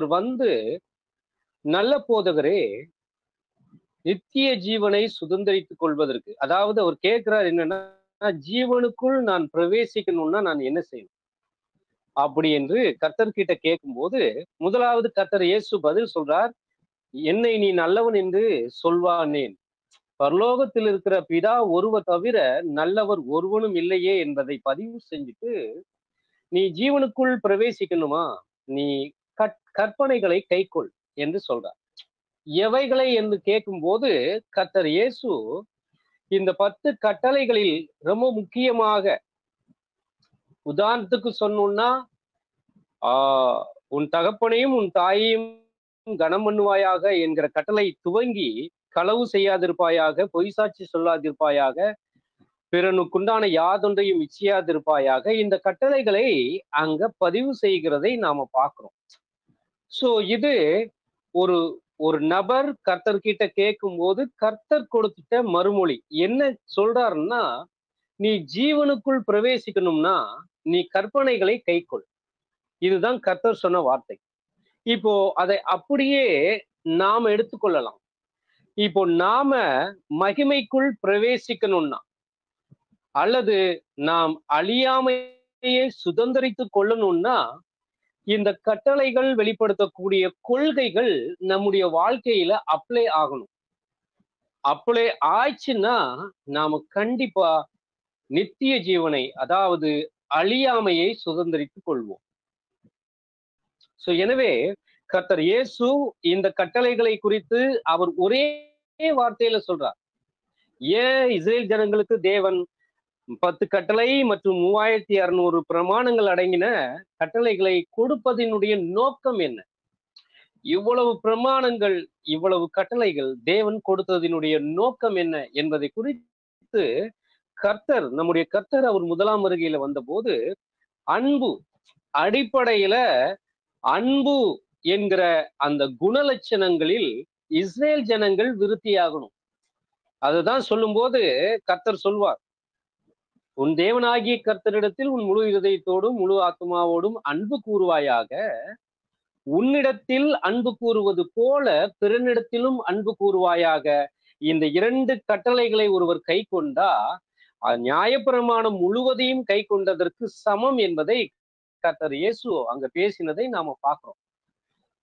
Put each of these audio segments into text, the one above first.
அவர் வந்து நல்ல போதகரே நித்திய ஜீவனை சுதந்திரித்துக் கொள்வதற்கு. அதாவது அவர் கேட்கிறார் என்னன்னா ஜீவனுக்குள் நான் பிரவேசிக்கணும்னா நான் என்ன செய்யணும்? அப்படி என்று கர்த்தர் கிட்ட கேட்கும்போது முதலாவது கர்த்தர் இயேசு பதில் சொல்றார் என்னை நீ நல்லவன் என்று சொல்வானேன். பரலோகத்தில் இருக்கிற பிதா ஒருவர் தவிர நல்லவர் ஒருவனும் இல்லையே என்பதை பதிவு செஞ்சுட்டு நீ ஜீவனுக்குள் பிரவேசிக்கணுமா? நீ கற்பனைகளை கைக்கொள் என்று சொல்றார். எவைகளை என்று கேட்கும்போது கத்தர் இயேசு இந்த பத்து கட்டளைகளில் ரொம்ப முக்கியமாக உதாரணத்துக்கு சொன்னோம்னா ஆஹ் உன் தகப்பனையும் உன் தாயையும் கனம் பண்ணுவாயாக என்கிற கட்டளை துவங்கி களவு செய்யாதிருப்பாயாக பொய் சாட்சி சொல்லாதிருப்பாயாக பிறனுக்குண்டான யாதொன்றையும் இச்சியாதிருப்பாயாக இந்த கட்டளைகளை அங்க பதிவு செய்கிறதை நாம பார்க்கிறோம். சோ இது ஒரு ஒரு நபர் கர்த்தர் கிட்ட கேட்கும் போது கர்த்தர் கொடுத்துட்ட மறுமொழி. என்ன சொல்றாருன்னா நீ ஜீவனுக்குள் பிரவேசிக்கணும்னா நீ கற்பனைகளை கைக்கொள். இதுதான் கர்த்தர் சொன்ன வார்த்தை. இப்போ அதை அப்படியே நாம எடுத்துக்கொள்ளலாம். இப்போ நாம மகிமைக்குள் பிரவேசிக்கணும்னா அல்லது நாம் அழியாமையே சுதந்திரித்து கொள்ளணும்னா இந்த கட்டளைகள் வெளிப்படுத்தக்கூடிய கொள்கைகள் நம்முடைய வாழ்க்கையில அப்ளை ஆகணும். அப்ளை ஆயிடுச்சுன்னா நாம கண்டிப்பா நித்திய ஜீவனை அதாவது அழியாமையை சுதந்திரித்துக் கொள்வோம். சோ எனவே கர்த்தர் இயேசு இந்த கட்டளைகளை குறித்து அவர் ஒரே வார்த்தையில சொல்றார். ஏன் இஸ்ரேல் ஜனங்களுக்கு தேவன் பத்து கட்டளை மற்றும் மூவாயிரத்தி அறுநூறு பிரமாணங்கள் அடங்கின கட்டளைகளை கொடுப்பதனுடைய நோக்கம் என்ன? இவ்வளவு பிரமாணங்கள் இவ்வளவு கட்டளைகள் தேவன் கொடுத்ததினுடைய நோக்கம் என்ன என்பதை குறித்து கர்த்தர் நம்முடைய கர்த்தர் அவர் முதலாம் வருகையில வந்தபோது அன்பு அடிப்படையில அன்பு என்கிற அந்த குணலட்சணங்களில் இஸ்ரேல் ஜனங்கள் விருத்தியாகணும். அதுதான் சொல்லும்போது கர்த்தர் சொல்வார் உன் தேவனாகிய கர்த்தரிடத்தில் உன் முழு இருதயத்தோடும் முழு ஆத்மாவோடும் அன்பு கூறுவாயாக. உன்னிடத்தில் அன்பு கூறுவது போல பிறனிடத்திலும் அன்பு கூறுவாயாக. இந்த இரண்டு கட்டளைகளை ஒருவர் கை கொண்டா நியாயப்பிரமாணம் முழுவதையும் கை கொண்டதற்கு சமம் என்பதை கர்த்தர் இயேசு அங்க பேசினதை நாம பார்க்கிறோம்.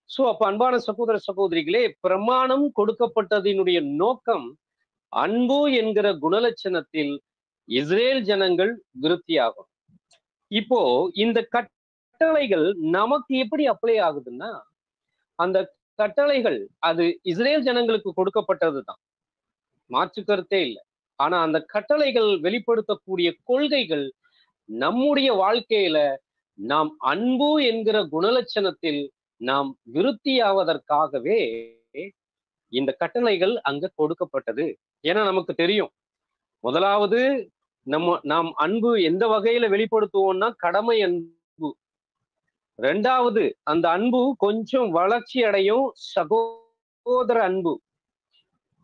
சோ அப்ப அன்பான சகோதர சகோதரிகளே பிரமாணம் கொடுக்கப்பட்டதினுடைய நோக்கம் அன்பு என்கிற குணலட்சணத்தில் இஸ்ரேல் ஜனங்கள் விருத்தியாகும். இப்போ இந்த கட்டளைகள் நமக்கு எப்படி அப்ளை ஆகுதுன்னா அந்த கட்டளைகள் அது இஸ்ரேல் ஜனங்களுக்கு கொடுக்கப்பட்டதுதான் மாற்று கருத்தே இல்லை. ஆனா அந்த கட்டளைகள் வெளிப்படுத்தக்கூடிய கொள்கைகள் நம்முடைய வாழ்க்கையில நாம் அன்பு என்கிற குணலட்சணத்தில் நாம் விருத்தியாவதற்காகவே இந்த கட்டளைகள் அங்க கொடுக்கப்பட்டது. ஏன்னா நமக்கு தெரியும். முதலாவது நம்ம நாம் அன்பு எந்த வகையில வெளிப்படுத்துவோம்னா கடமை அன்பு. ரெண்டாவது அந்த அன்பு கொஞ்சம் வளர்ச்சி அடையும் சகோதர அன்பு.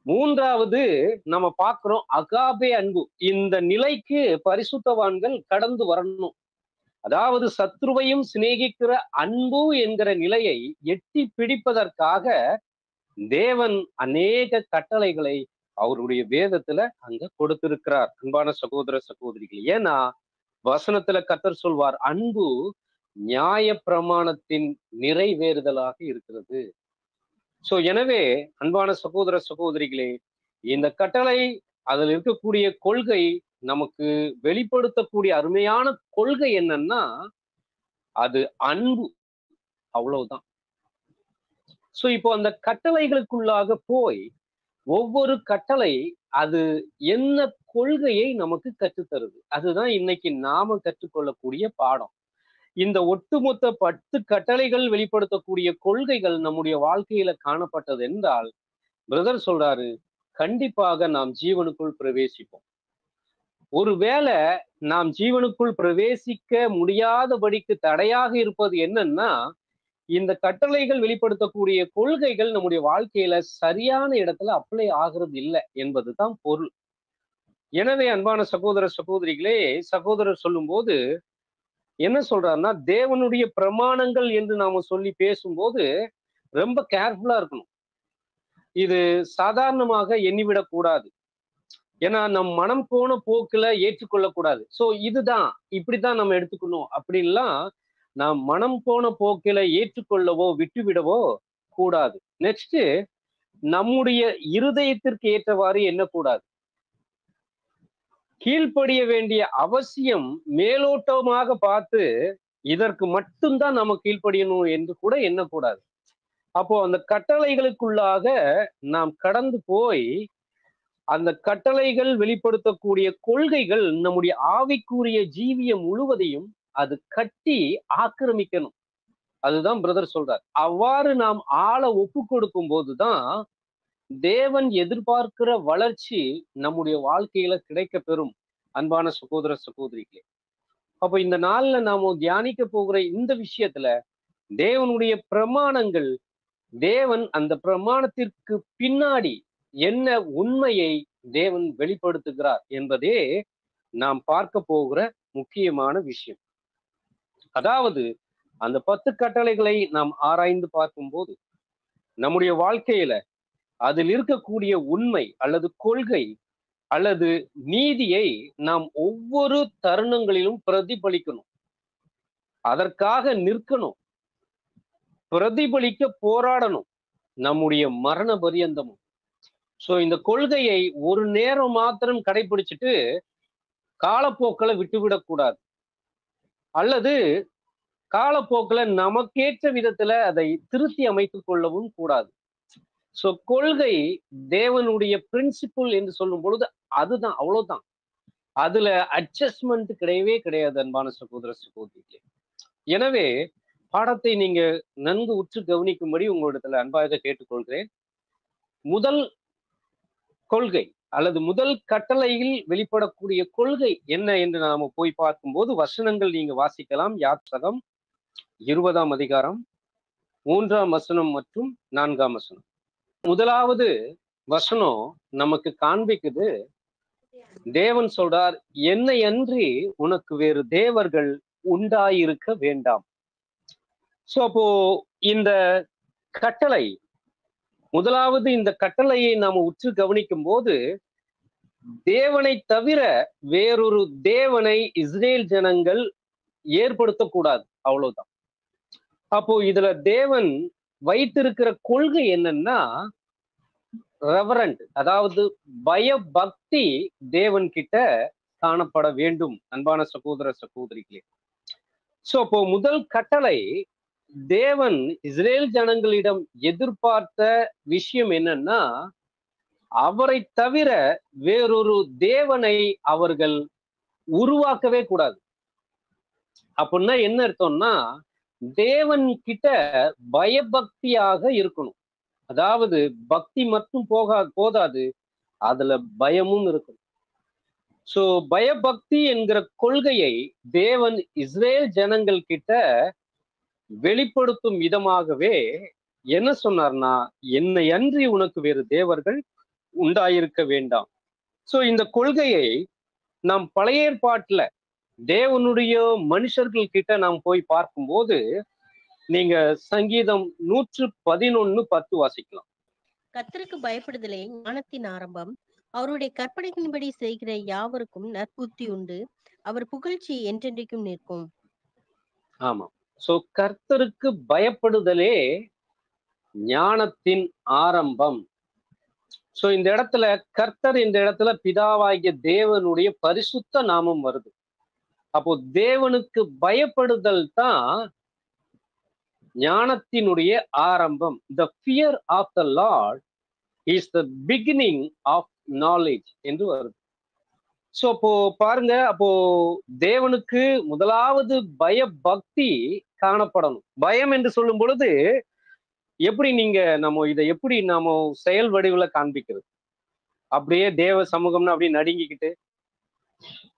மூன்றாவது நம்ம பார்க்கிறோம் அகாபே அன்பு. இந்த நிலைக்கு பரிசுத்தவான்கள் கடந்து வரணும். அதாவது சத்ருவையும் சிநேகிக்கிற அன்பு என்கிற நிலையை எட்டி பிடிப்பதற்காக தேவன் அநேக கட்டளைகளை அவருடைய வேதத்துல அங்க கொடுத்திருக்கிறார். அன்பான சகோதர சகோதரிகள் ஏன்னா வசனத்துல கத்தர் சொல்வார் அன்பு நியாய பிரமாணத்தின் நிறைவேறுதலாக இருக்கிறது. சோ எனவே அன்பான சகோதர சகோதரிகளே இந்த கட்டளை அதில் இருக்கக்கூடிய கொள்கை நமக்கு வெளிப்படுத்தக்கூடிய அருமையான கொள்கை என்னன்னா அது அன்பு. அவ்வளவுதான். சோ இப்போ அந்த கட்டளைகளுக்குள்ளாக போய் ஒவ்வொரு கட்டளை அது என்ன கொள்கையை நமக்கு கற்றுத்தருது. அதுதான் இன்னைக்கு நாம கற்றுக்கொள்ளக்கூடிய பாடம். இந்த ஒட்டுமொத்த பத்து கட்டளைகள் வெளிப்படுத்தக்கூடிய கொள்கைகள் நம்முடைய வாழ்க்கையில காணப்பட்டது என்றால் பிரதர் சொல்றாரு கண்டிப்பாக நாம் ஜீவனுக்குள் பிரவேசிப்போம். ஒருவேளை நாம் ஜீவனுக்குள் பிரவேசிக்க முடியாதபடிக்கு தடையாக இருப்பது என்னன்னா இந்த கட்டளைகள் வெளிப்படுத்தக்கூடிய கொள்கைகள் நம்முடைய வாழ்க்கையில சரியான இடத்துல அப்ளை ஆகிறது இல்லை என்பதுதான் பொருள். எனவே அன்பான சகோதர சகோதரிகளே சகோதரர் சொல்லும்போது என்ன சொல்றாருன்னா தேவனுடைய பிரமாணங்கள் என்று நாம சொல்லி பேசும்போது ரொம்ப கேர்ஃபுல்லா இருக்கணும். இது சாதாரணமாக எண்ணிவிடக் கூடாது ஏன்னா நம் மனம் போன போக்குல ஏற்றுக்கொள்ளக்கூடாது. சோ இதுதான் இப்படித்தான் நம்ம எடுத்துக்கணும் அப்படின்லாம் நாம் மனம் போன போக்கில ஏற்றுக்கொள்ளவோ விட்டுவிடவோ கூடாது. நெக்ஸ்ட் நம்முடைய இருதயத்திற்கு ஏற்றவாறு எண்ணக்கூடாது. கீழ்ப்படிய வேண்டிய அவசியம் மேலோட்டமாக பார்த்து இதற்கு மட்டும்தான் நம்ம கீழ்ப்படியணும் என்று கூட எண்ணக்கூடாது. அப்போ அந்த கட்டளைகளுக்குள்ளாக நாம் கடந்து போய் அந்த கட்டளைகள் வெளிப்படுத்தக்கூடிய கொள்கைகள் நம்முடைய ஆவிக்குரிய ஜீவியம் முழுவதையும் அது கட்டி ஆக்கிரமிக்கணும். அதுதான் பிரதர் சொல்றார். அவ்வாறு நாம் ஆள ஒப்பு கொடுக்கும் போதுதான் தேவன் எதிர்பார்க்கிற வளர்ச்சி நம்முடைய வாழ்க்கையில கிடைக்க பெறும் அன்பான சகோதர சகோதரிகளே. அப்ப இந்த நாள்ல நாம தியானிக்க போகிற இந்த விஷயத்துல தேவனுடைய பிரமாணங்கள் தேவன் அந்த பிரமாணத்திற்கு பின்னாடி என்ன உண்மையை தேவன் வெளிப்படுத்துகிறார் என்பதே நாம் பார்க்க போகிற முக்கியமான விஷயம். அதாவது அந்த பத்து கட்டளைகளை நாம் ஆராய்ந்து பார்க்கும்போது நம்முடைய வாழ்க்கையில அதில் இருக்கக்கூடிய உண்மை அல்லது கொள்கை அல்லது நீதியை நாம் ஒவ்வொரு தருணங்களிலும் பிரதிபலிக்கணும். அதற்காக நிற்கணும். பிரதிபலிக்க போராடணும் நம்முடைய மரண பரியந்தமும். சோ இந்த கொள்கையை ஒரு நேரம் மாத்திரம் கடைபிடிச்சிட்டு காலப்போக்கில் விட்டுவிடக்கூடாது அல்லது காலப்போக்கில் நமக்கேற்ற விதத்துல அதை திருத்தி அமைத்துக் கொள்ளவும் கூடாது. சோ கொள்கை தேவனுடைய பிரின்சிபிள் என்று சொல்லும் பொழுது அதுதான் அவ்வளவுதான். அதுல அட்ஜஸ்ட்மெண்ட் கிடையவே கிடையாது அன்பான சகோதர சகோதரிகளே. எனவே பாடத்தை நீங்க நன்கு உற்று கவனிக்கும்படி உங்களிடத்துல அன்பாக கேட்டுக்கொள்கிறேன். முதல் கொள்கை அல்லது முதல் கட்டளையில் வெளிப்படக்கூடிய கொள்கை என்ன என்று நாம போய் பார்க்கும்போது வசனங்கள் நீங்க வாசிக்கலாம். யாத்ரகம் இருபதாம் அதிகாரம் மூன்றாம் வசனம் மற்றும் நான்காம் வசனம். முதலாவது வசனம் நமக்கு காண்பிக்குது. தேவன் சொல்றார் என்னை அன்றி உனக்கு வேறு தேவர்கள் உண்டாயிருக்க வேண்டாம். சோ அப்போ இந்த கட்டளை முதலாவது இந்த கட்டளையை நாம உற்று கவனிக்கும் போது தேவனை தவிர வேறொரு தேவனை இஸ்ரேல் ஜனங்கள் ஏற்படுத்தக்கூடாது. அவ்வளவுதான். அப்போ இதுல தேவன் வைத்திருக்கிற கொள்கை என்னன்னா ரெவரண்ட் அதாவது பயபக்தி தேவன் கிட்ட காணப்பட வேண்டும். அன்பான சகோதர சகோதரிகளே. சோ அப்போ முதல் கட்டளை தேவன் இஸ்ரேல் ஜனங்களிடம் எதிர்பார்த்த விஷயம் என்னன்னா அவரை தவிர வேறொரு தேவனை அவர்கள் உருவாக்கவே கூடாது. அப்படின்னா என்ன அர்த்தம்னா தேவன் கிட்ட பயபக்தியாக இருக்கணும். அதாவது பக்தி மட்டும் போகா போதாது அதுல பயமும் இருக்கணும். சோ பயபக்தி என்கிற கொள்கையை தேவன் இஸ்ரேல் ஜனங்கள் கிட்ட வெளிப்படுத்தும் விதமாகவே என்ன சொன்னார்னா என்னை அன்றி உனக்கு வேறு தேவர்கள் உண்டாயிருக்க வேண்டாம். சோ இந்த கொள்கையை நாம் பழைய ஏற்பாட்டுல தேவனுடைய மனுஷர்கள் கிட்ட நாம் போய் பார்க்கும்போது நீங்க சங்கீதம் நூற்று பதினொன்னு பத்து வாசிக்கலாம். கர்த்தருக்கு பயப்படுதலே ஞானத்தின் ஆரம்பம். அவருடைய கற்பனைகளின்படி செய்கிற யாவருக்கும் நற்புத்தி உண்டு. அவர் புகழ்ச்சி என்றென்றைக்கும் நிற்கும். ஆமா சோ கர்த்தருக்கு பயப்படுதலே ஞானத்தின் ஆரம்பம். சோ இந்த இடத்துல கர்த்தர் இந்த இடத்துல பிதாவாகிய தேவனுடைய பரிசுத்த நாமம் வருது. அப்போ தேவனுக்கு பயப்படுதல் தான் ஞானத்தினுடைய ஆரம்பம். The fear of the Lord is the beginning of knowledge என்று வருது. சோ அப்போ பாருங்க அப்போ தேவனுக்கு முதலாவது பய பக்தி காணப்படணும். பயம் என்று சொல்லும் பொழுது எப்படி நீங்க நம்ம இதை எப்படி நாம செயல் வடிவுல காண்பிக்கிறது? அப்படியே தேவ சமூகம்னு அப்படியே நடுங்கிக்கிட்டு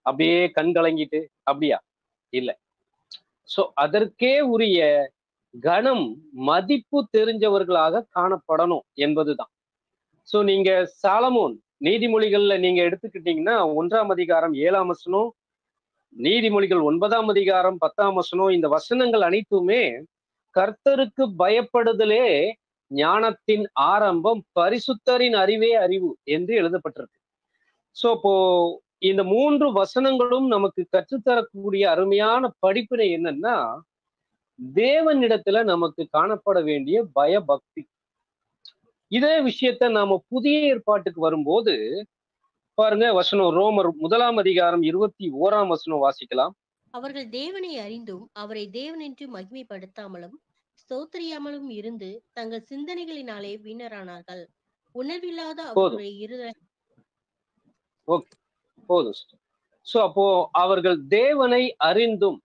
அப்படியே கண் கலங்கிட்டு அப்படியா? இல்ல. சோ அதற்கே உரிய கணம் மதிப்பு தெரிஞ்சவர்களாக காணப்படணும் என்பதுதான். சோ நீங்க சாலமோன் நீதிமொழிகள்ல நீங்க எடுத்துக்கிட்டீங்கன்னா ஒன்றாம் அதிகாரம் ஏழாம் வசனம் நீதிமொழிகள் ஒன்பதாம் அதிகாரம் பத்தாம் வசனம் இந்த வசனங்கள் அனைத்துமே கர்த்தருக்கு பயப்படுதலே ஞானத்தின் ஆரம்பம் பரிசுத்தரின் அறிவே அறிவு என்று எழுதப்பட்டிருக்கு. சோ இப்போ இந்த மூன்று வசனங்களும் நமக்கு கற்றுத்தரக்கூடிய அருமையான படிப்பினை என்னன்னா தேவனிடத்துல நமக்கு காணப்பட வேண்டிய பயபக்தி. இதே விஷயத்த நாம புதிய ஏற்பாட்டுக்கு வரும்போது பாருங்க வசனம் ரோமர் முதலாம் அதிகாரம் இருபத்தி ஓராம் வசனம் வாசிக்கலாம். அவர்கள் தேவனை அறிந்தும் அவரை தேவனென்று மகிமைப்படுத்தாமலும் ஸ்தோத்திரியாமலும் இருந்து தங்கள் சிந்தனைகளினாலே வீணரானார்கள். உணர்வில்லாத அவர்களுடைய இருதய போதும். சோ அப்போ அவர்கள் தேவனை அறிந்தும்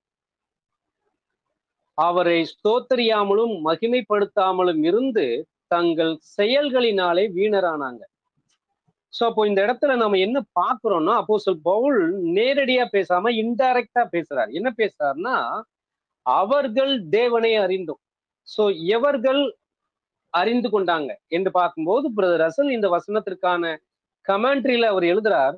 அவரை ஸ்தோத்தரியாமலும் மகிமைப்படுத்தாமலும் இருந்து தங்கள் செயல்களினாலே வீணரானாங்க. சோ அப்போ இந்த இடத்துல நம்ம என்ன பார்க்குறோம்னா அப்போ சொல் பவுல் நேரடியா பேசாம இன்டைரக்டா பேசுறாரு. என்ன பேசுறாருன்னா அவர்கள் தேவனை அறிந்தோம். சோ எவர்கள் அறிந்து கொண்டாங்க என்று பார்க்கும்போது பிரதர் ரசல் இந்த வசனத்திற்கான கமெண்ட்ரியில அவர் எழுதுறார்.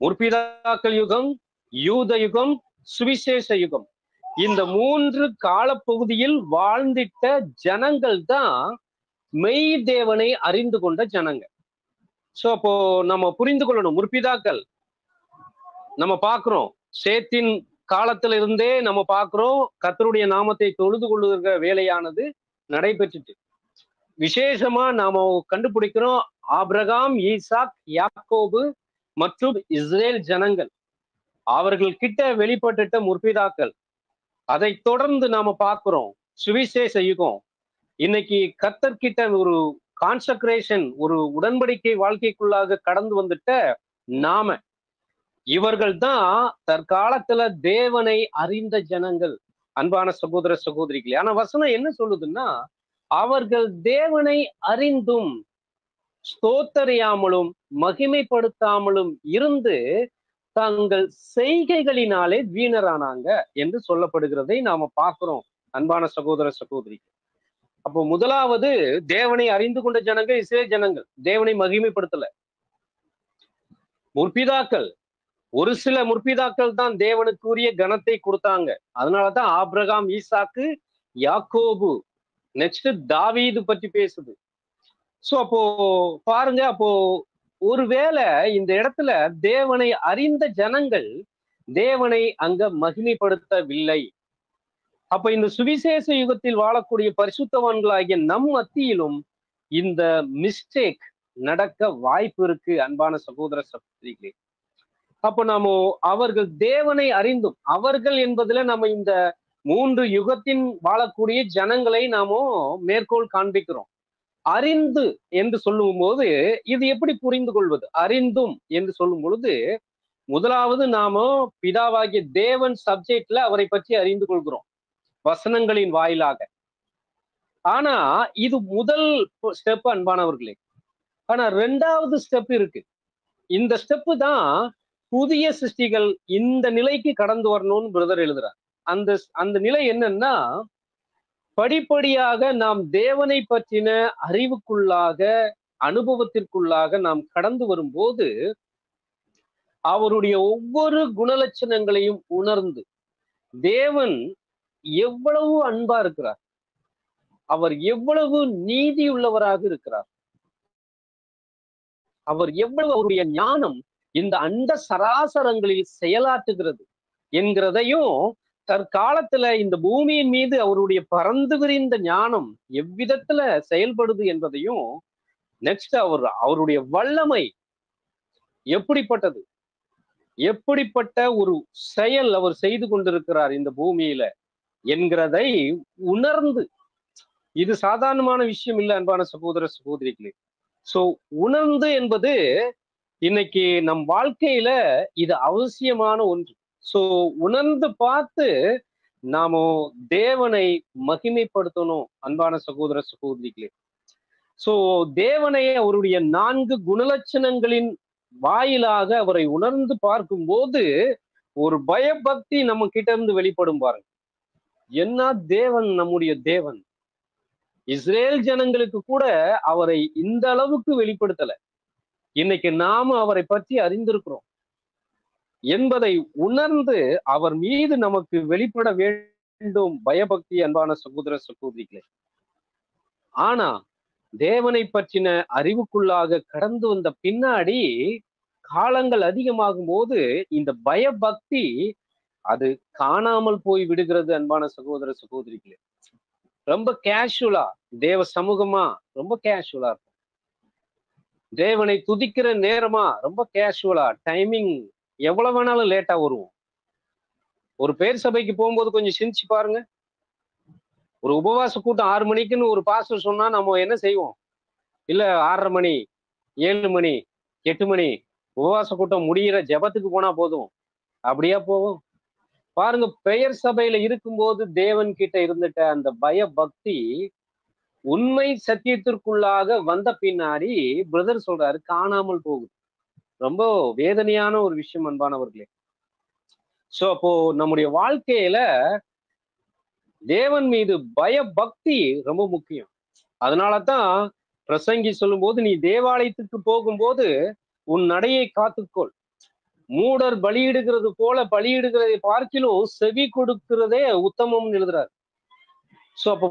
முற்பிதாக்கள் யுகம் யூத யுகம் சுவிசேஷ யுகம். இந்த மூன்று காலப்பகுதியில் வாழ்ந்திட்ட ஜனங்கள் தான் மெய் தேவனை அறிந்து கொண்ட ஜனங்கள் சோ அப்போ நம்ம புரிந்து கொள்ளணும். முற்பிதாக்கள் நம்ம பார்க்கிறோம். சேத்தின் காலத்துல இருந்தே நம்ம பார்க்கிறோம். கத்தருடைய நாமத்தை தொழுது கொள்ளுகிற வேலையானது நடைபெற்றுட்டு. விசேஷமா நாம கண்டுபிடிக்கிறோம். ஆபிரகாம் ஈசாக் யாக்கோபு மற்றும் இஸ்ரேல் ஜனங்கள். அவர்கள் கிட்ட வெளிப்பட்டுட்ட முற்பிதாக்கள். அதை தொடர்ந்து நாம பார்க்கிறோம். சுவிசேஷ யுகம். இன்னைக்கு கத்தர்கிட்ட ஒரு கான்சக்ரேஷன் ஒரு உடன்படிக்கை வாழ்க்கைக்குள்ளாக கடந்து வந்துட்ட நாம. இவர்கள் தான் தற்காலத்துல தேவனை அறிந்த ஜனங்கள். அன்பான சகோதர சகோதரிகளே ஆனா வசனம் என்ன சொல்லுதுன்னா அவர்கள் தேவனை அறிந்தும் ஸ்தோத்தறியாமலும் மகிமைப்படுத்தாமலும் இருந்து தங்கள் செய்கைகளினாலே வீணரானாங்க என்று சொல்லப்படுகிறதை நாம பார்க்கிறோம். அன்பான சகோதர சகோதரிகள். அப்போ முதலாவது தேவனை அறிந்து கொண்ட ஜனங்கள் இஸ்ரேல் ஜனங்கள். தேவனை மகிமைப்படுத்தல. முற்பிதாக்கள். ஒரு சில முற்பிதாக்கள் தான் தேவனுக்குரிய கனத்தை கொடுத்தாங்க. அதனாலதான் ஆப்ரகாம் ஈசாக்கு யாக்கோபு நெக்ஸ்ட் தாவீது பற்றி பேசுது. சோ அப்போ பாருங்க அப்போ ஒருவேளை இந்த இடத்துல தேவனை அறிந்த ஜனங்கள் தேவனை அங்க மகிமைப்படுத்தவில்லை. அப்ப இந்த சுவிசேஷ யுகத்தில் வாழக்கூடிய பரிசுத்தவான்களாகிய நம் மத்தியிலும் இந்த மிஸ்டேக் நடக்க வாய்ப்பு இருக்கு அன்பான சகோதர சகோதரிகளே. அப்ப நாம அவர்கள் தேவனை அறிந்தும் அவர்கள் என்பதுல நம்ம இந்த மூன்று யுகத்தின் வாழக்கூடிய ஜனங்களை நாம மேற்கோள் காண்பிக்கிறோம். அறிந்து என்று சொல்லும் போது இது எப்படி புரிந்து கொள்வது? அறிந்தும் என்று சொல்லும் பொழுது முதலாவது நாம பிதாவாகிய தேவன் சப்ஜெக்ட்ல அவரை பற்றி அறிந்து கொள்கிறோம். வசனங்களின் வாயிலாக. ஆனா இது முதல் ஸ்டெப் அன்பானவர்களே. ஆனா ரெண்டாவது ஸ்டெப் இருக்கு. இந்த ஸ்டெப்பு தான் புதிய சிருஷ்டிகள் இந்த நிலைக்கு கடந்து வரணும்னு பிரதர் எழுதுறார். அந்த அந்த நிலை என்னன்னா படிப்படியாக நாம் தேவனை பற்றின அறிவுக்குள்ளாக அனுபவத்திற்குள்ளாக நாம் கடந்து வரும்போது அவருடைய ஒவ்வொரு குணலட்சணங்களையும் உணர்ந்து தேவன் எவ்வளவு அன்பா இருக்கிறார்? அவர் எவ்வளவு நீதி உள்ளவராக இருக்கிறார்? அவர் எவ்வளவு அவருடைய ஞானம் இந்த அண்ட சராசரங்களில் செயலாற்றுகிறது என்கிறதையும் தற்காலத்துல இந்த பூமியின் மீது அவருடைய பறந்து விரிந்த ஞானம் எவ்விதத்துல செயல்படுது என்பதையும் நெக்ஸ்ட் அவர் அவருடைய வல்லமை எப்படிப்பட்டது? எப்படிப்பட்ட ஒரு செயல் அவர் செய்து கொண்டிருக்கிறார் இந்த பூமியில? என்கிறதை உணர்ந்து. இது சாதாரணமான விஷயம் இல்லை அன்பான சகோதர சகோதரிகளே. சோ உணர்ந்து என்பது இன்னைக்கு நம் வாழ்க்கையில இது அவசியமான ஒன்று. சோ உணர்ந்து பார்த்து நாம தேவனை மகிமைப்படுத்தணும் அன்பான சகோதர சகோதரிகளே. சோ தேவனை அவருடைய நான்கு குணலட்சணங்களின் வாயிலாக அவரை உணர்ந்து பார்க்கும்போது ஒரு பயபக்தி நம்ம கிட்ட இருந்து வெளிப்படும் பாருங்க. என்ன தேவன் நம்முடைய தேவன்? இஸ்ரேல் ஜனங்களுக்கு கூட அவரை இந்த அளவுக்கு வெளிப்படுத்தல. இன்னைக்கு நாம அவரை பற்றி அறிந்திருக்கிறோம். என்பதை உணர்ந்து அவர் மீது நமக்கு வெளிப்பட வேண்டும். பயபக்தி அன்பான சகோதர சகோதரிகளே. ஆனா தேவனை பற்றின அறிவுக்குள்ளாக கடந்து வந்த பின்னாடி காலங்கள் அதிகமாகும் போது இந்த பயபக்தி அது காணாமல் போய் விடுகிறது அன்பான சகோதர சகோதரிகளே. ரொம்ப கேஷுவலா தேவ சமூகமா ரொம்ப கேஷுவலா இருக்கும். தேவனை துதிக்கிற நேரமா ரொம்ப கேஷுவலா டைமிங் எவ்வளவு வேணாலும் லேட்டா வருவோம். ஒரு பேர் சபைக்கு போகும்போது கொஞ்சம் சிந்திச்சு பாருங்க. ஒரு உபவாச கூட்டம் ஆறு மணிக்குன்னு ஒரு பாஸ்டர் சொன்னா நம்ம என்ன செய்வோம்? இல்ல ஆறரை மணி ஏழு மணி எட்டு மணி உபவாச கூட்டம் முடியிற ஜெபத்துக்கு போனா போதும். அப்படியா போவோம்? பாருங்க பெயர் சபையில இருக்கும்போது தேவன் கிட்ட இருந்துட்ட அந்த பய பக்தி உண்மை சத்தியத்திற்குள்ளாக வந்த பின்னாடி பிரதர் சொல்றாரு காணாமல் போகுது. ரொம்ப வேதனையான ஒரு விஷயம் அன்பானவர்களே. சோ அப்போ நம்முடைய வாழ்க்கையில தேவன் மீது பய பக்தி ரொம்ப முக்கியம். அதனாலதான் பிரசங்கி சொல்லும் போது நீ தேவாலயத்துக்கு போகும்போது உன் நடையை காத்துக்கொள். மூடர் பலியிடுகிறது போல பலியிடுகிறதை பார்க்கிலும் செவி கொடுக்கிறதே உத்தமம்னு எழுதுறாரு. சோ அப்ப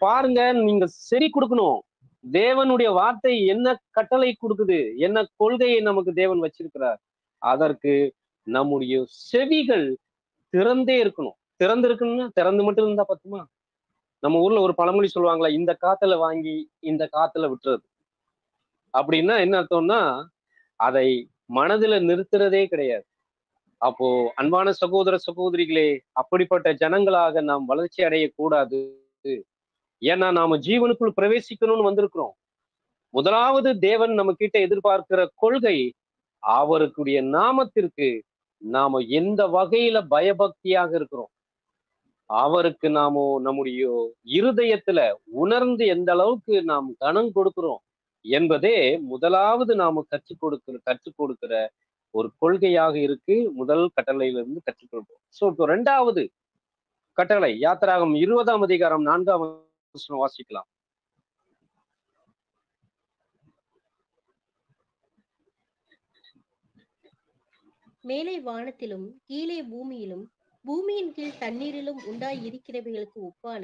பாருங்க நீங்க செவி கொடுக்கணும். தேவனுடைய வார்த்தை என்ன கட்டளை கொடுக்குது? என்ன கொள்கையை நமக்கு தேவன் வச்சிருக்கிறார்? அதற்கு நம்முடைய செவிகள் திறந்தே இருக்கணும். திறந்து இருக்கணும்னா திறந்து மட்டும் இருந்தா பத்துமா? நம்ம ஊர்ல ஒரு பழமொழி சொல்லுவாங்களா இந்த காத்துல வாங்கி இந்த காத்துல விட்டுறது. அப்படின்னா என்ன அர்த்தம்னா அதை மனதுல நிறுத்துறதே கிடையாது. அப்போ அன்பான சகோதர சகோதரிகளே அப்படிப்பட்ட ஜனங்களாக நாம் வளர்ச்சி அடைய கூடாது. ஏன்னா நாம ஜீவனுக்குள் பிரவேசிக்கணும்னு வந்திருக்கிறோம். முதலாவது தேவன் நம்ம கிட்ட எதிர்பார்க்கிற கொள்கை அவருக்குடைய நாமத்திற்கு நாம எந்த வகையில பயபக்தியாக இருக்கிறோம்? அவருக்கு நாம நம்முடைய இருதயத்துல உணர்ந்து எந்த அளவுக்கு நாம் கனம் கொடுக்கிறோம்? என்பதே முதலாவது நாம கற்றுக் கொடுக்கிற கற்றுக் கொடுக்கிற ஒரு கொள்கையாக இருக்கு. முதல் கட்டளையிலிருந்து கற்றுக்கொள்வோம் ஸோ இப்போ ரெண்டாவது கட்டளை யாத்திராகம் இருபதாம் அதிகாரம் நான்காம் வாசிக்கலாம். மேலே வானத்திலும் கீழே பூமியிலும் பூமியின் கீழ் தண்ணீரிலும் உண்டாய் இருக்கிறவைகளுக்கு ஒப்பான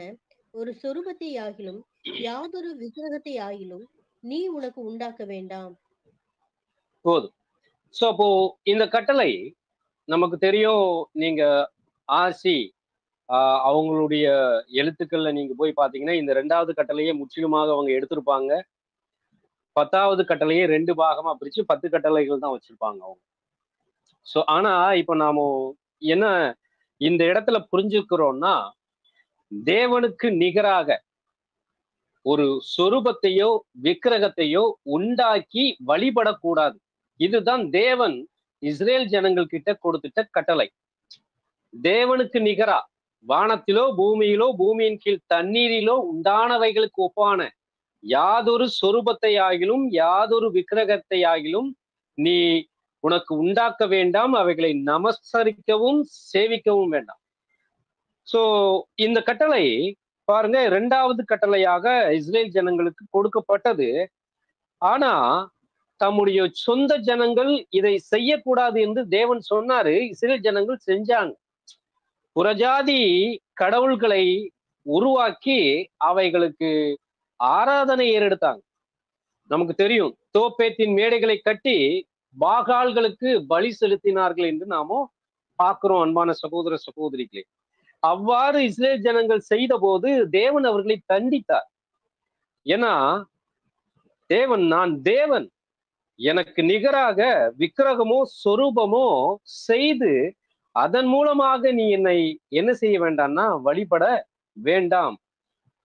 ஒரு சொரூபத்தை ஆகிலும் யாதொரு விக்கிரகத்தை ஆகிலும் நீ உனக்கு உண்டாக்க வேண்டாம். போதும். சோ அப்போ இந்த கட்டளை நமக்கு தெரியும் நீங்க ஆசி ஆஹ் அவங்களுடைய எழுத்துக்கள்ல நீங்க போய் பாத்தீங்கன்னா இந்த ரெண்டாவது கட்டளையே முற்றிலுமாக அவங்க எடுத்திருப்பாங்க. பத்தாவது கட்டளையே ரெண்டு பாகமா பிரிச்சு பத்து கட்டளைகள் தான் வச்சிருப்பாங்க அவங்க. சோ ஆனா இப்ப நாம என்ன இந்த இடத்துல புரிஞ்சுக்கிறோம்னா தேவனுக்கு நிகராக ஒரு சொரூபத்தையோ விக்கிரகத்தையோ உண்டாக்கி வழிபடக்கூடாது. இதுதான் தேவன் இஸ்ரேல் ஜனங்கள் கிட்ட கொடுத்துட்ட கட்டளை. தேவனுக்கு நிகரா வானத்திலோ பூமியிலோ பூமியின் கீழ் தண்ணீரிலோ உண்டானவைகளுக்கு ஒப்பான யாதொரு சொரூபத்தை ஆகிலும் யாதொரு விக்கிரகத்தை ஆகிலும் நீ உனக்கு உண்டாக்க வேண்டாம் அவைகளை நமஸ்கரிக்கவும் சேவிக்கவும் வேண்டாம். சோ இந்த கட்டளை பாருங்க இரண்டாவது கட்டளையாக இஸ்ரேல் ஜனங்களுக்கு கொடுக்கப்பட்டது. ஆனா தம்முடைய சொந்த ஜனங்கள் இதை செய்யக்கூடாது என்று தேவன் சொன்னாரு. இஸ்ரேல் ஜனங்கள் செஞ்சாங்க. புறஜாதி கடவுள்களை உருவாக்கி அவைகளுக்கு ஆராதனை ஏறெடுத்தாங்க. நமக்கு தெரியும் தோப்பேத்தின் மேடைகளை கட்டி பாகால்களுக்கு பலி செலுத்தினார்கள் என்று நாமோ பார்க்கிறோம் அன்பான சகோதர சகோதரிகளே. அவ்வாறு இஸ்ரேல் ஜனங்கள் செய்த போது தேவன் அவர்களை தண்டித்தார். ஏன்னா தேவன் நான் தேவன். எனக்கு நிகராக விக்கிரகமோ சொரூபமோ செய்து அதன் மூலமாக நீ என்னை என்ன செய்ய வேண்டாம்னா வழிபட வேண்டாம்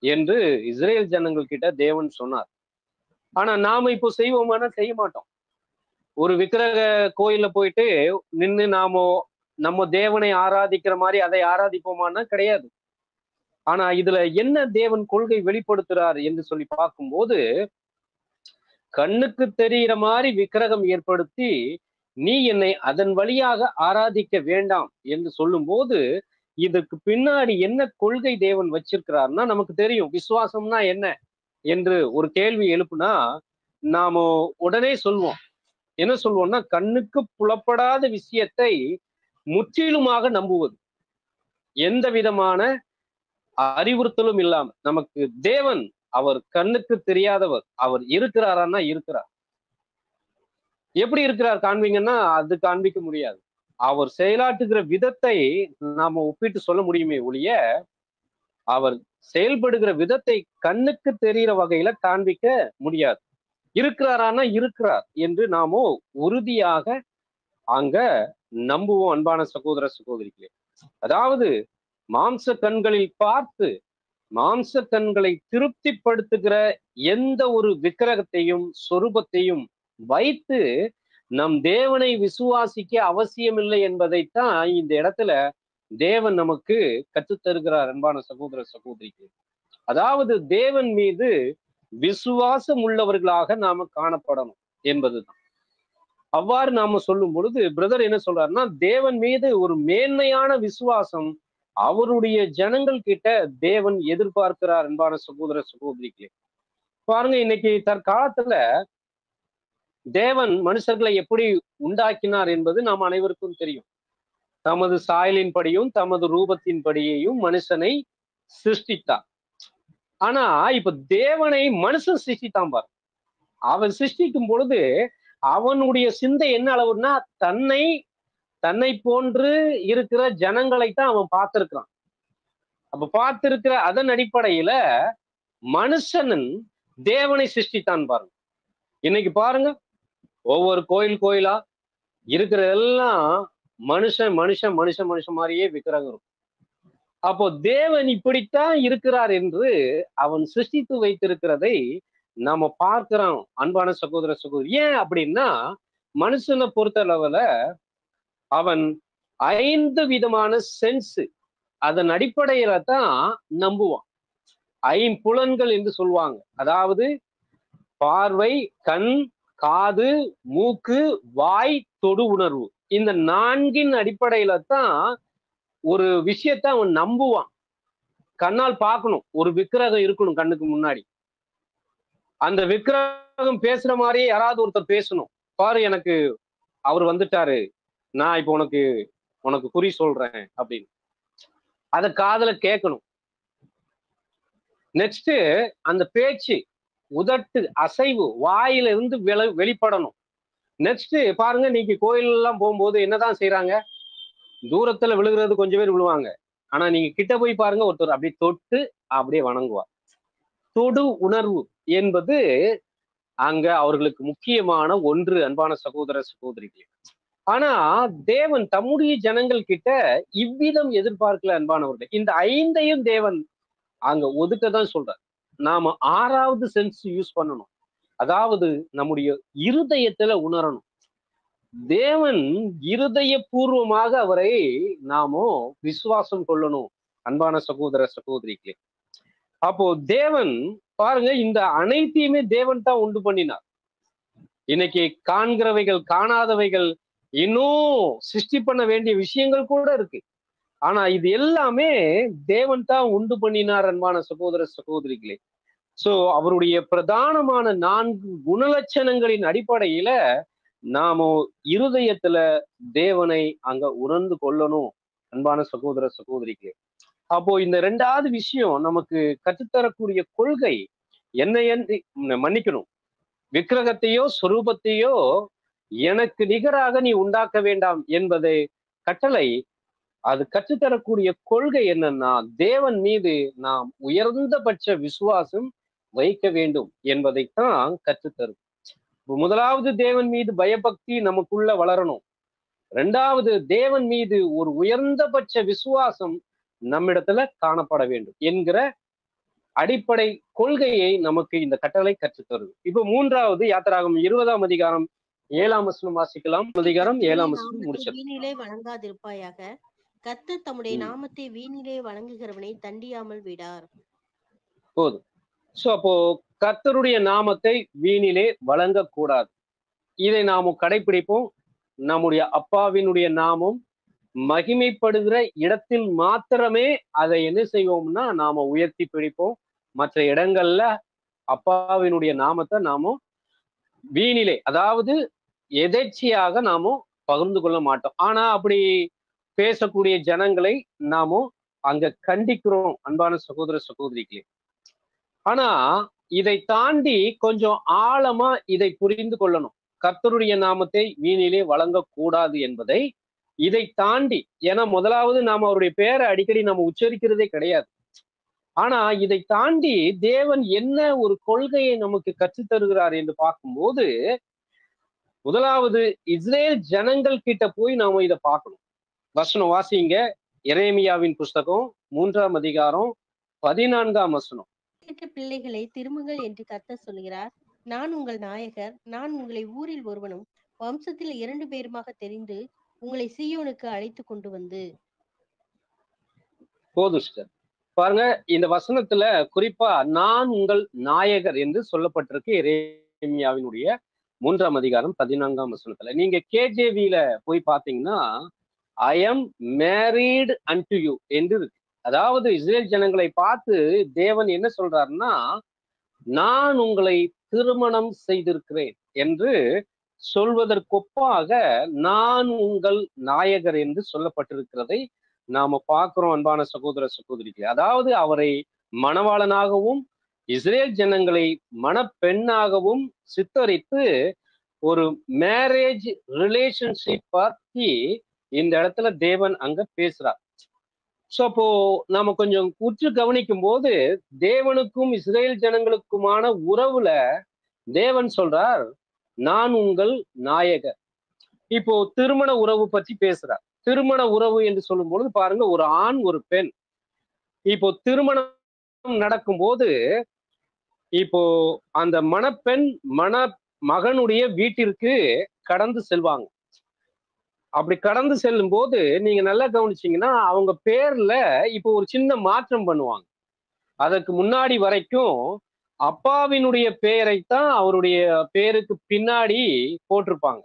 என்று இஸ்ரேல் ஜனங்கள் கிட்ட தேவன் சொன்னார். ஆனா நாம இப்போ செய்வோமானா செய்ய மாட்டோம். ஒரு விக்கிரக கோயில போயிட்டு நின்று நாமோ நம்ம தேவனை ஆராதிக்கிற மாதிரி அதை ஆராதிப்போமான்னா கிடையாது. ஆனா இதுல என்ன தேவன் கொள்கை வெளிப்படுத்துறாரு என்று சொல்லி பார்க்கும்போது கண்ணுக்கு தெரிகிற மாதிரி விக்கிரகம் ஏற்படுத்தி நீ என்னை அதன் வழியாக ஆராதிக்க வேண்டாம் என்று சொல்லும்போது இதுக்கு பின்னாடி என்ன கொள்கை தேவன் வச்சிருக்கிறார்னா நமக்கு தெரியும். விசுவாசம்னா என்ன என்று ஒரு கேள்வி எழுப்புனா நாம உடனே சொல்வோம். என்ன சொல்லுவோம்னா கண்ணுக்கு புலப்படாத விஷயத்தை முற்றிலுமாக நம்புவது. எந்த விதமான அறிவுறுத்தலும் இல்லாம நமக்கு தேவன் அவர் கண்ணுக்கு தெரியாதவர் அவர் இருக்கிறாரான்னா இருக்கிறார். எப்படி இருக்கிறார் காண்பீங்கன்னா அது காண்பிக்க முடியாது. அவர் செயலாற்றுகிற விதத்தை நாம ஒப்பிட்டு சொல்ல முடியுமே ஒழிய அவர் செயல்படுகிற விதத்தை கண்ணுக்கு தெரிகிற வகையில காண்பிக்க முடியாது. இருக்கிறாரானா இருக்கிறார் என்று நாமோ உறுதியாக அங்க நம்புவோம் அன்பான சகோதர சகோதரிகளே. அதாவது மாம்ச கண்களில் பார்த்து மாம்ச கண்களை திருப்திப்படுத்துகிற எந்த ஒரு விக்கிரகத்தையும் சொரூபத்தையும் வைத்து நம் தேவனை விசுவாசிக்க அவசியமில்லை என்பதைத்தான் இந்த இடத்துல தேவன் நமக்கு கற்றுத்தருகிறார் அன்பான சகோதர சகோதரிக்கு அதாவது தேவன் மீது விசுவாசம் உள்ளவர்களாக நாம காணப்படணும் என்பதுதான். அவ்வாறு நாம சொல்லும் பொழுது பிரதர் என்ன சொல்றாருன்னா தேவன் மீது ஒரு மேன்மையான விசுவாசம் அவருடைய ஜனங்கள் கிட்ட தேவன் எதிர்பார்க்கிறார் அன்பான சகோதர சகோதரிகளே. பாருங்க இன்னைக்கு தற்காலத்துல தேவன் மனுஷர்களை எப்படி உண்டாக்கினார் என்பது நாம் அனைவருக்கும் தெரியும். தமது சாயலின் படியும் தமது ரூபத்தின் படியையும் மனுஷனை சிருஷ்டித்தார். ஆனா இப்ப தேவனை மனுஷன் சிருஷ்டித்தான் பாரு. அவன் சிருஷ்டிக்கும் பொழுது அவனுடைய சிந்தை என்ன அளவுன்னா தன்னை தன்னை போன்று இருக்கிற ஜனங்களைத்தான் அவன் பார்த்திருக்கிறான். அப்ப பார்த்திருக்கிற அதன் அடிப்படையில மனுஷனன் தேவனை சிருஷ்டித்தான் பாருங்க. இன்னைக்கு பாருங்க ஒவ்வொரு கோயில் கோயிலா இருக்கிற எல்லாம் மனுஷன் மனுஷன் மனுஷன் மனுஷன் மாதிரியே விக்கிரகம் இருக்கும். அப்போ தேவன் இப்படித்தான் இருக்கிறார் என்று அவன் சிருஷ்டித்து வைத்திருக்கிறதை நாம பார்க்கிறோம் அன்பான சகோதர சகோதரி. ஏன் அப்படின்னா மனுஷனை பொறுத்த அளவுல அவன் ஐந்து விதமான சென்ஸ். அதன் அடிப்படையில தான் நம்புவான். ஐம்புலன்கள் என்று சொல்லுவாங்க. அதாவது பார்வை கண் காது மூக்கு வாய் தொடு உணர்வு. இந்த நான்கின் அடிப்படையில தான் ஒரு விஷயத்த அவன் நம்புவான். கண்ணால் பார்க்கணும். ஒரு விக்கிரகம் இருக்கணும் கண்ணுக்கு முன்னாடி. அந்த விக்கிரகம் பேசுற மாதிரியே யாராவது ஒருத்தர் பேசணும். பாரு எனக்கு அவர் வந்துட்டாரு. நான் இப்போ உனக்கு உனக்கு குறி சொல்றேன் அப்படின்னு. அத காதல கேட்கணும். நெக்ஸ்ட் அந்த பேச்சு உதட்டு அசைவு வாயில இருந்து வெளி வெளிப்படணும். நெக்ஸ்ட் பாருங்க நீங்க கோயில் எல்லாம் போகும்போது என்னதான் செய்யறாங்க தூரத்துல விழுகிறது கொஞ்சம் பேர் விழுவாங்க. ஆனா நீங்க கிட்ட போய் பாருங்க ஒருத்தர் அப்படியே தொட்டு அப்படியே வணங்குவார். தொடு உணர்வு என்பது அங்க அவர்களுக்கு முக்கியமான ஒன்று அன்பான சகோதர சகோதரிகளே. ஆனா தேவன் தம்முடைய ஜனங்கள் கிட்ட இவ்விதம் எதிர்பார்க்கல அன்பானவர்கள். இந்த ஐந்தையும் தேவன் அங்க ஒதுக்கதான் சொல்றார். நாம ஆறாவது சென்ஸ் யூஸ் பண்ணணும். அதாவது நம்முடைய இருதயத்துல உணரணும். தேவன் இருதய பூர்வமாக அவரை நாமோ விசுவாசம் கொள்ளணும் அன்பான சகோதர சகோதரிகளே. அப்போ தேவன் பாருங்க இந்த அனைத்தையுமே தேவன் தான் உண்டு பண்ணினார். இன்னைக்கு காண்கிறவைகள் காணாதவைகள் இன்னும் சிருஷ்டி பண்ண வேண்டிய விஷயங்கள் கூட இருக்கு. ஆனா இது எல்லாமே தேவன் தான் உண்டு பண்ணினார் அன்பான சகோதர சகோதரிகளே. சோ அவருடைய பிரதானமான நான்கு குணலட்சணங்களின் அடிப்படையில நாம இருதயத்துல தேவனை அங்க உணர்ந்து கொள்ளணும் அன்பான சகோதர சகோதரிகளே. அப்போ இந்த ரெண்டாவது விஷயம் நமக்கு கற்றுத்தரக்கூடிய கொள்கை என்ன என்று மன்னிக்கணும். விக்கிரகத்தையோ சொரூபத்தையோ எனக்கு நிகராக நீ உண்டாக்க வேண்டாம் என்பது கட்டளை அது கற்றுத்தரக்கூடிய கொள்கை என்னன்னா தேவன் மீது நாம் உயர்ந்தபட்ச விசுவாசம் வைக்க வேண்டும் என்பதைத்தான் கற்றுத்தரும். முதலாவது தேவன் மீது பயபக்தி நமக்குள்ள வளரணும். ரெண்டாவது தேவன் மீது ஒரு உயர்ந்தபட்ச விசுவாசம் நம்மிடத்துல காணப்பட வேண்டும் என்கிற அடிப்படை கொள்கையை நமக்கு இந்த கட்டளை கற்றுத்தருது இப்ப மூன்றாவது யாத்திராகம் இருபதாம் அதிகாரம் ஏழாம் வசனம் வாசிக்கலாம். அதிகாரம் ஏழாம் வசனம் முடிச்சது வீணிலே வழங்காதிருப்பாயாக கர்த்தர் தம்முடைய. நாமத்தை வீணிலே வழங்குகிறவனை தண்டியாமல் விடார். போதும். சோ அப்போ கர்த்தருடைய நாமத்தை வீணிலே வழங்கக்கூடாது. இதை நாம கடைபிடிப்போம் நம்முடைய அப்பாவினுடைய நாமம் மகிமைப்படுகிற இடத்தில் மாத்திரமே அதை என்ன செய்வோம்னா நாம உயர்த்தி பிடிப்போம். மற்ற இடங்கள்ல அப்பாவினுடைய நாமத்தை நாம வீணிலே அதாவது எதேச்சியாக நாமும் பகிர்ந்து கொள்ள மாட்டோம். ஆனா அப்படி பேசக்கூடிய ஜனங்களை நாமும் அங்க கண்டிக்கிறோம் அன்பான சகோதர சகோதரிகளே. ஆனா இதை தாண்டி கொஞ்சம் ஆழமா இதை புரிந்து கொள்ளணும். கர்த்தருடைய நாமத்தை வீணிலே வழங்கக்கூடாது என்பதை இதை தாண்டி ஏன்னா முதலாவது நாம் அவருடைய பெயரை அடிக்கடி நம்ம உச்சரிக்கிறதே கிடையாது. ஆனா இதை தாண்டி தேவன் என்ன ஒரு கொள்கையை நமக்கு கற்றுத் தருகிறார் என்று பார்க்கும்போது முதலாவது இஸ்ரேல் ஜனங்கள் கிட்ட போய் நாம இதை பார்க்கணும். வசனம் வாசிங்க. எரேமியாவின் புஸ்தகம் மூன்றாம் அதிகாரம் பதினான்காம் வசனம். பிள்ளைகளை திரும்புங்கள் என்று கத்த சொல்கிறார் நான் உங்கள் நாயகர். நான் உங்களை ஊரில் ஒருவனும் வம்சத்தில் இரண்டு பேருமாக தெரிந்து உங்களை சீயோனுக்கு அழைத்து கொண்டு வந்து. போதும் சிஸ்டர் பாருங்க இந்த வசனத்துல குறிப்பா நான் உங்கள் நாயகர் என்று சொல்லப்பட்டிருக்கு எரேமியாவினுடைய மூன்றாம் அதிகாரம் பதினான்காம் வசனத்துல. நீங்க கேஜேவியில போய் பாத்தீங்கன்னா I am married unto you என்று இருக்கு. அதாவது இஸ்ரேல் ஜனங்களை பார்த்து தேவன் என்ன சொல்றாருன்னா நான் உங்களை திருமணம் செய்திருக்கிறேன் என்று சொல்வதற்கொப்பாக நான் உங்கள் நாயகர் என்று சொல்லப்பட்டிருக்கிறதை நாம பார்க்கிறோம் அன்பான சகோதர சகோதரிகளே. அதாவது அவரை மணவாளனாகவும் இஸ்ரேல் ஜனங்களை மணப்பெண்ணாகவும் சித்தரித்து ஒரு மேரேஜ் ரிலேஷன்ஷிப் பற்றி இந்த இடத்துல தேவன் அங்க பேசுறார். சோ அப்போ நாம கொஞ்சம் உற்று கவனிக்கும் போது தேவனுக்கும் இஸ்ரேல் ஜனங்களுக்குமான உறவுல தேவன் சொல்றார் நான் உங்கள் நாயகர். இப்போ திருமண உறவு பற்றி பேசுறார். திருமண உறவு என்று சொல்லும் பொழுது பாருங்க ஒரு ஆண் ஒரு பெண். இப்போ திருமணம் நடக்கும்போது இப்போ அந்த மணப்பெண் மண மகனுடைய வீட்டிற்கு கடந்து செல்வாங்க. அப்படி கடந்து செல்லும் போது நீங்க நல்லா கவனிச்சீங்கன்னா அவங்க பேர்ல இப்போ ஒரு சின்ன மாற்றம் பண்ணுவாங்க. அதற்கு முன்னாடி வரைக்கும் அப்பாவினுடைய பெயரைத்தான் அவருடைய பேருக்கு பின்னாடி போட்டிருப்பாங்க.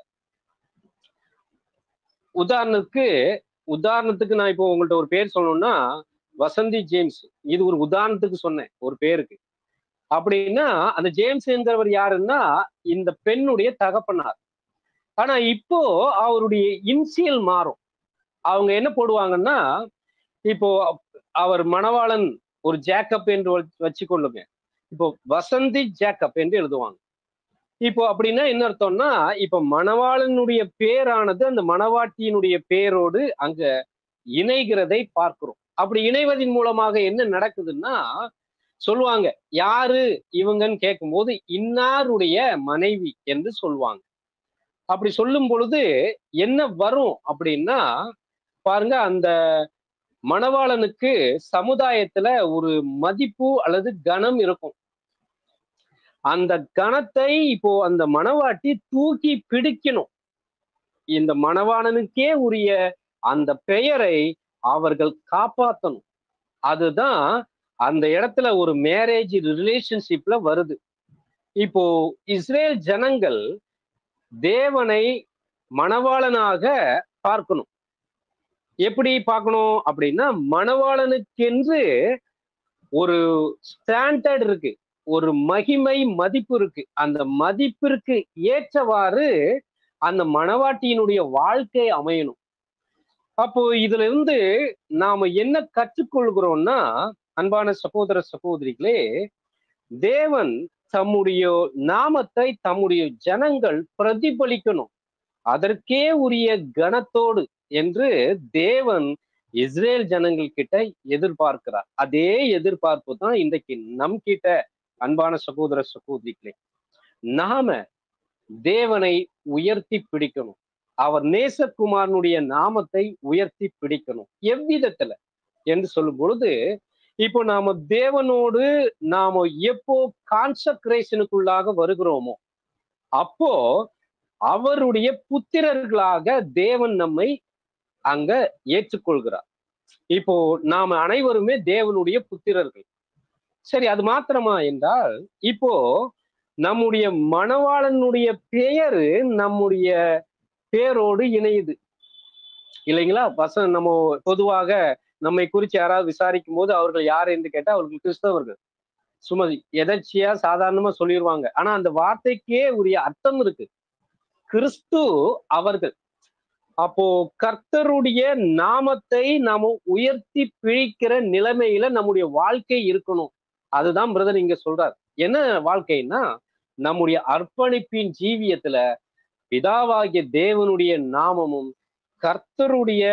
உதாரணத்துக்கு உதாரணத்துக்கு நான் இப்போ உங்கள்ட்ட ஒரு பேர் சொல்லணும்னா வசந்தி ஜேம்ஸ். இது ஒரு உதாரணத்துக்கு சொன்னேன் ஒரு பேருக்கு. அப்படின்னா அந்த ஜேம்ஸ் என்கிறவர் யாருன்னா இந்த பெண்ணுடைய தகப்பனார். ஆனா இப்போ அவருடைய இன்சியல் மாறும். அவங்க என்ன போடுவாங்கன்னா இப்போ அவர் மணவாளன் ஒரு ஜேக்கப் என்று வச்சு- வச்சுக்கொள்ளுங்க. இப்போ வசந்தி ஜேக்கப் என்று எழுதுவாங்க. இப்போ அப்படின்னா என்ன அர்த்தம்னா இப்ப மணவாளனுடைய பேரானது அந்த மணவாட்டியினுடைய பேரோடு அங்க இணைகிறதை பார்க்கிறோம். அப்படி இணைவதன் மூலமாக என்ன நடக்குதுன்னா சொல்லுவாங்க யாரு இவங்கன்னு கேட்கும்போது இன்னாருடைய மனைவி என்று சொல்லுவாங்க. அப்படி சொல்லும் பொழுது என்ன வரும் அப்படின்னா பாருங்க அந்த மணவாளனுக்கு சமுதாயத்துல ஒரு மதிப்பு அல்லது கணம் இருக்கும். அந்த கணத்தை இப்போ அந்த மணவாட்டி தூக்கி பிடிக்கணும். இந்த மணவாளனுக்கே உரிய அந்த பெயரை அவர்கள் காப்பாற்றணும் அதுதான் அந்த இடத்துல ஒரு மேரேஜ் ரிலேஷன்ஷிப்ல வருது. இப்போ இஸ்ரேல் ஜனங்கள் தேவனை மணவாளனாக பார்க்கணும். எப்படி பார்க்கணும் அப்படின்னா மணவாளனுக்கென்று ஒரு ஸ்டாண்டர்ட் இருக்கு. ஒரு மகிமை மதிப்பு இருக்கு. அந்த மதிப்பிற்கு ஏற்றவாறு அந்த மணவாட்டியினுடைய வாழ்க்கை அமையணும். அப்போ இதுல இருந்து நாம என்ன கற்றுக்கொள்கிறோம்னா அன்பான சகோதர சகோதரிகளே தேவன் தம்முடைய நாமத்தை தம்முடைய ஜனங்கள் பிரதிபலிக்கணும். அதற்கே உரிய கணத்தோடு என்று தேவன் இஸ்ரேல் ஜனங்கள் கிட்ட எதிர்பார்க்கிறார். அதே எதிர்பார்ப்பு தான் இன்றைக்கு நம் கிட்ட அன்பான சகோதர சகோதரிகளே நாம தேவனை உயர்த்தி பிடிக்கணும். அவர் நேசகுமாரனுடைய நாமத்தை உயர்த்தி பிடிக்கணும். எவ்விதத்துல? என்று சொல்லும் பொழுது இப்போ நாம தேவனோடு நாம எப்போ கான்சக்ரேஷனுக்குள்ளாக வருகிறோமோ அப்போ அவருடைய புத்திரர்களாக தேவன் நம்மை அங்க ஏற்றுக்கொள்கிறார். இப்போ நாம அனைவருமே தேவனுடைய புத்திரர்கள். சரி அது மாத்திரமா என்றால் இப்போ நம்முடைய மணவாளனுடைய பெயரு நம்முடைய பேரோடு இணையுது. இல்லைங்களா? வச நம்ம பொதுவாக நம்மை குறித்து யாராவது விசாரிக்கும் போது அவர்கள் யார் என்று கேட்டால் அவர்கள் கிறிஸ்தவர்கள். சும்மா எதர்ச்சியா சாதாரணமா சொல்லிடுவாங்க ஆனா அந்த வார்த்தைக்கே உரிய அர்த்தம் இருக்கு. கிறிஸ்து அவர்கள். அப்போ கர்த்தருடைய நாமத்தை நாம உயர்த்தி பிழிக்கிற நிலைமையில நம்முடைய வாழ்க்கை இருக்கணும். அதுதான் பிரதர் இங்க சொல்றார். என்ன வாழ்க்கைன்னா நம்முடைய அர்ப்பணிப்பின் ஜீவியத்துல பிதாவாகிய தேவனுடைய நாமமும் கர்த்தருடைய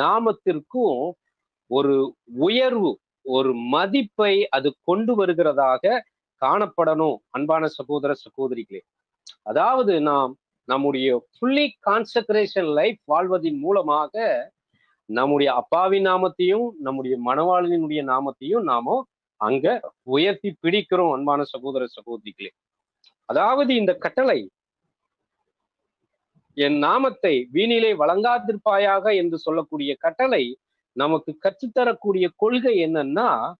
நாமத்திற்கும் ஒரு உயர்வு ஒரு மதிப்பை அது கொண்டு வருகிறதாக காணப்படணும். அன்பான சகோதர சகோதரிகளே. அதாவது நாம் நம்முடைய ஃபுல்லி கான்சன்ட்ரேஷன் லைஃப் வாழ்வதன் மூலமாக நம்முடைய அப்பாவின் நாமத்தையும் நம்முடைய மணவாளனுடைய நாமத்தையும் நாம அங்க உயர்த்தி பிடிக்கிறோம் அன்பான சகோதர சகோதரிகளே. அதாவது இந்த கட்டளை என் நாமத்தை வீணிலே வழங்காதிருப்பாயாக என்று சொல்லக்கூடிய கட்டளை நமக்கு கற்றுத்தரக்கூடிய கொள்கை என்னன்னா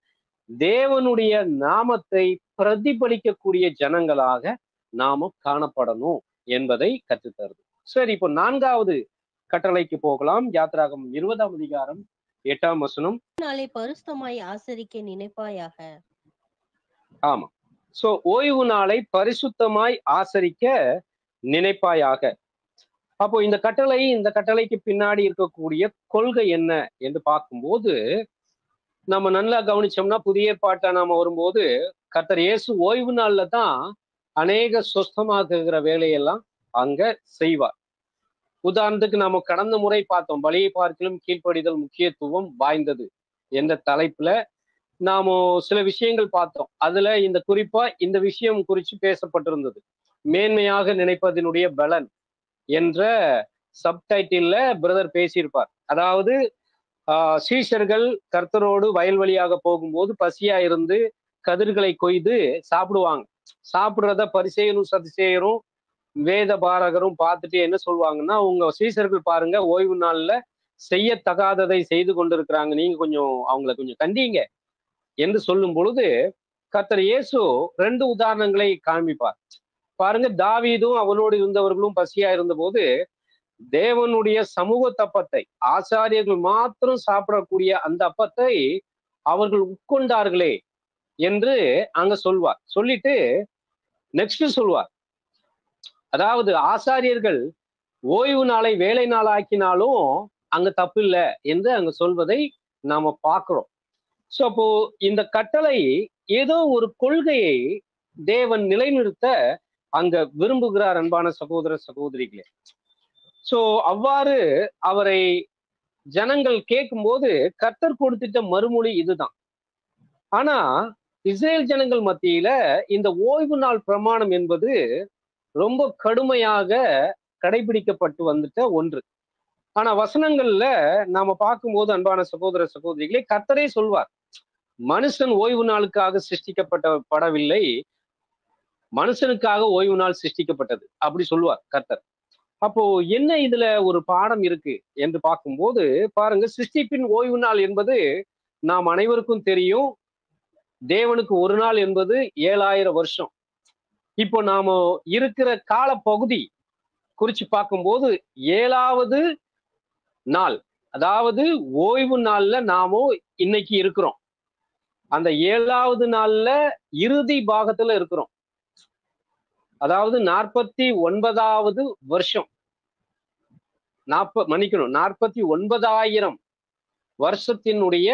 தேவனுடைய நாமத்தை பிரதிபலிக்கக்கூடிய ஜனங்களாக நாம காணப்படணும் என்பதை கற்றுத்தருது. சரி இப்போ நான்காவது கட்டளைக்கு போகலாம். யாத்ராகம் இருபதாம் அதிகாரம் எட்டாம் வசனம். நாளை பரிசுத்தமாய் ஆசரிக்க நினைப்பாயாக. ஆமா. சோ ஓய்வு நாளை பரிசுத்தமாய் ஆசரிக்க நினைப்பாயாக. அப்போ இந்த கட்டளை இந்த கட்டளைக்கு பின்னாடி இருக்கக்கூடிய கொள்கை என்ன என்று பார்க்கும்போது நம்ம நல்லா கவனிச்சோம்னா புதிய ஏற்பாட்டை நாம வரும்போது கர்த்தர் இயேசு ஓய்வு நாள்ல தான் அநேக சொஸ்தமாக்குகிற வேலையெல்லாம் அங்க செய்வார். உதாரணத்துக்கு நாம கடந்த முறை பார்த்தோம். பலியை பார்க்கலும் கீழ்ப்படிதல் முக்கியத்துவம் வாய்ந்தது என்ற தலைப்புல நாம சில விஷயங்கள் பார்த்தோம். அதுல இந்த குறிப்பா இந்த விஷயம் குறித்து பேசப்பட்டிருந்தது. மேன்மையாக நினைப்பதனுடைய பலன் என்ற சப்டைட்டில்ல பிரதர் பேசியிருப்பார். அதாவது ஆஹ் சீஷர்கள் கர்த்தரோடு வயல்வெளியாக போகும்போது பசியா இருந்து கதிர்களை கொய்து சாப்பிடுவாங்க. சாப்பிடுறத பரிசெயனும் சதிசெயரும் வேத பாரகரும் பார்த்துட்டு என்ன சொல்லுவாங்கன்னா உங்க சீசர்கள் பாருங்க ஓய்வு நாள்ல செய்யத்தகாததை செய்து கொண்டிருக்கிறாங்க. நீங்க கொஞ்சம் அவங்கள கொஞ்சம் கண்டீங்க என்று சொல்லும் பொழுது கர்த்தர் இயேசு ரெண்டு உதாரணங்களை காண்பிப்பார். பாருங்க தாவீதும் அவனோடு இருந்தவர்களும் பசியா இருந்தபோது தேவனுடைய சமூக தப்பத்தை ஆசாரியர்கள் மாத்திரம் சாப்பிடக்கூடிய அந்த அப்பத்தை அவர்கள் உட்கொண்டார்களே என்று அங்க சொல்வார். சொல்லிட்டு நெக்ஸ்ட் சொல்வார். அதாவது ஆசாரியர்கள் ஓய்வு நாளை வேலை நாள் ஆக்கினாலும் அங்க தப்பு இல்லை என்று அங்க சொல்வதை நாம பார்க்கிறோம். சோ அப்போ இந்த கட்டளை ஏதோ ஒரு கொள்கையை தேவன் நிலைநிறுத்த அங்க விரும்புகிறார் அன்பான சகோதர சகோதரிகளே. சோ அவ்வாறு அவரை ஜனங்கள் கேட்கும்போது கர்த்தர் கொடுத்துட்ட மறுமொழி இதுதான். ஆனா இஸ்ரேல் ஜனங்கள் மத்தியில இந்த ஓய்வு நாள் பிரமாணம் என்பது ரொம்ப கடுமையாக கடைபிடிக்கப்பட்டு வந்துட்ட ஒன்று. ஆனா வசனங்கள்ல நாம பார்க்கும்போது அன்பான சகோதர சகோதரிகளே கர்த்தரே சொல்வார் மனுஷன் ஓய்வு நாளுக்காக சிருஷ்டிக்கப்பட்ட படவில்லை மனுஷனுக்காக ஓய்வு நாள் சிருஷ்டிக்கப்பட்டது. அப்படி சொல்லுவார் கர்த்தர். அப்போ என்ன இதுல ஒரு பாடம் இருக்கு என்று பார்க்கும்போது பாருங்க சிருஷ்டிப்பின் ஓய்வு நாள் என்பது நாம் அனைவருக்கும் தெரியும் தேவனுக்கு ஒரு நாள் என்பது ஏழாயிரம் வருஷம். இப்போ நாம இருக்கிற கால பகுதி குறிச்சு பார்க்கும்போது ஏழாவது நாள். அதாவது ஓய்வு நாள்ல நாமோ இன்னைக்கு இருக்கிறோம். அந்த ஏழாவது நாள்ல இறுதி பாகத்துல இருக்கிறோம். அதாவது நாற்பத்தி ஒன்பதாவது வருஷம். நாற்ப மன்னிக்கணும் நாற்பத்தி ஒன்பதாயிரம் வருஷத்தினுடைய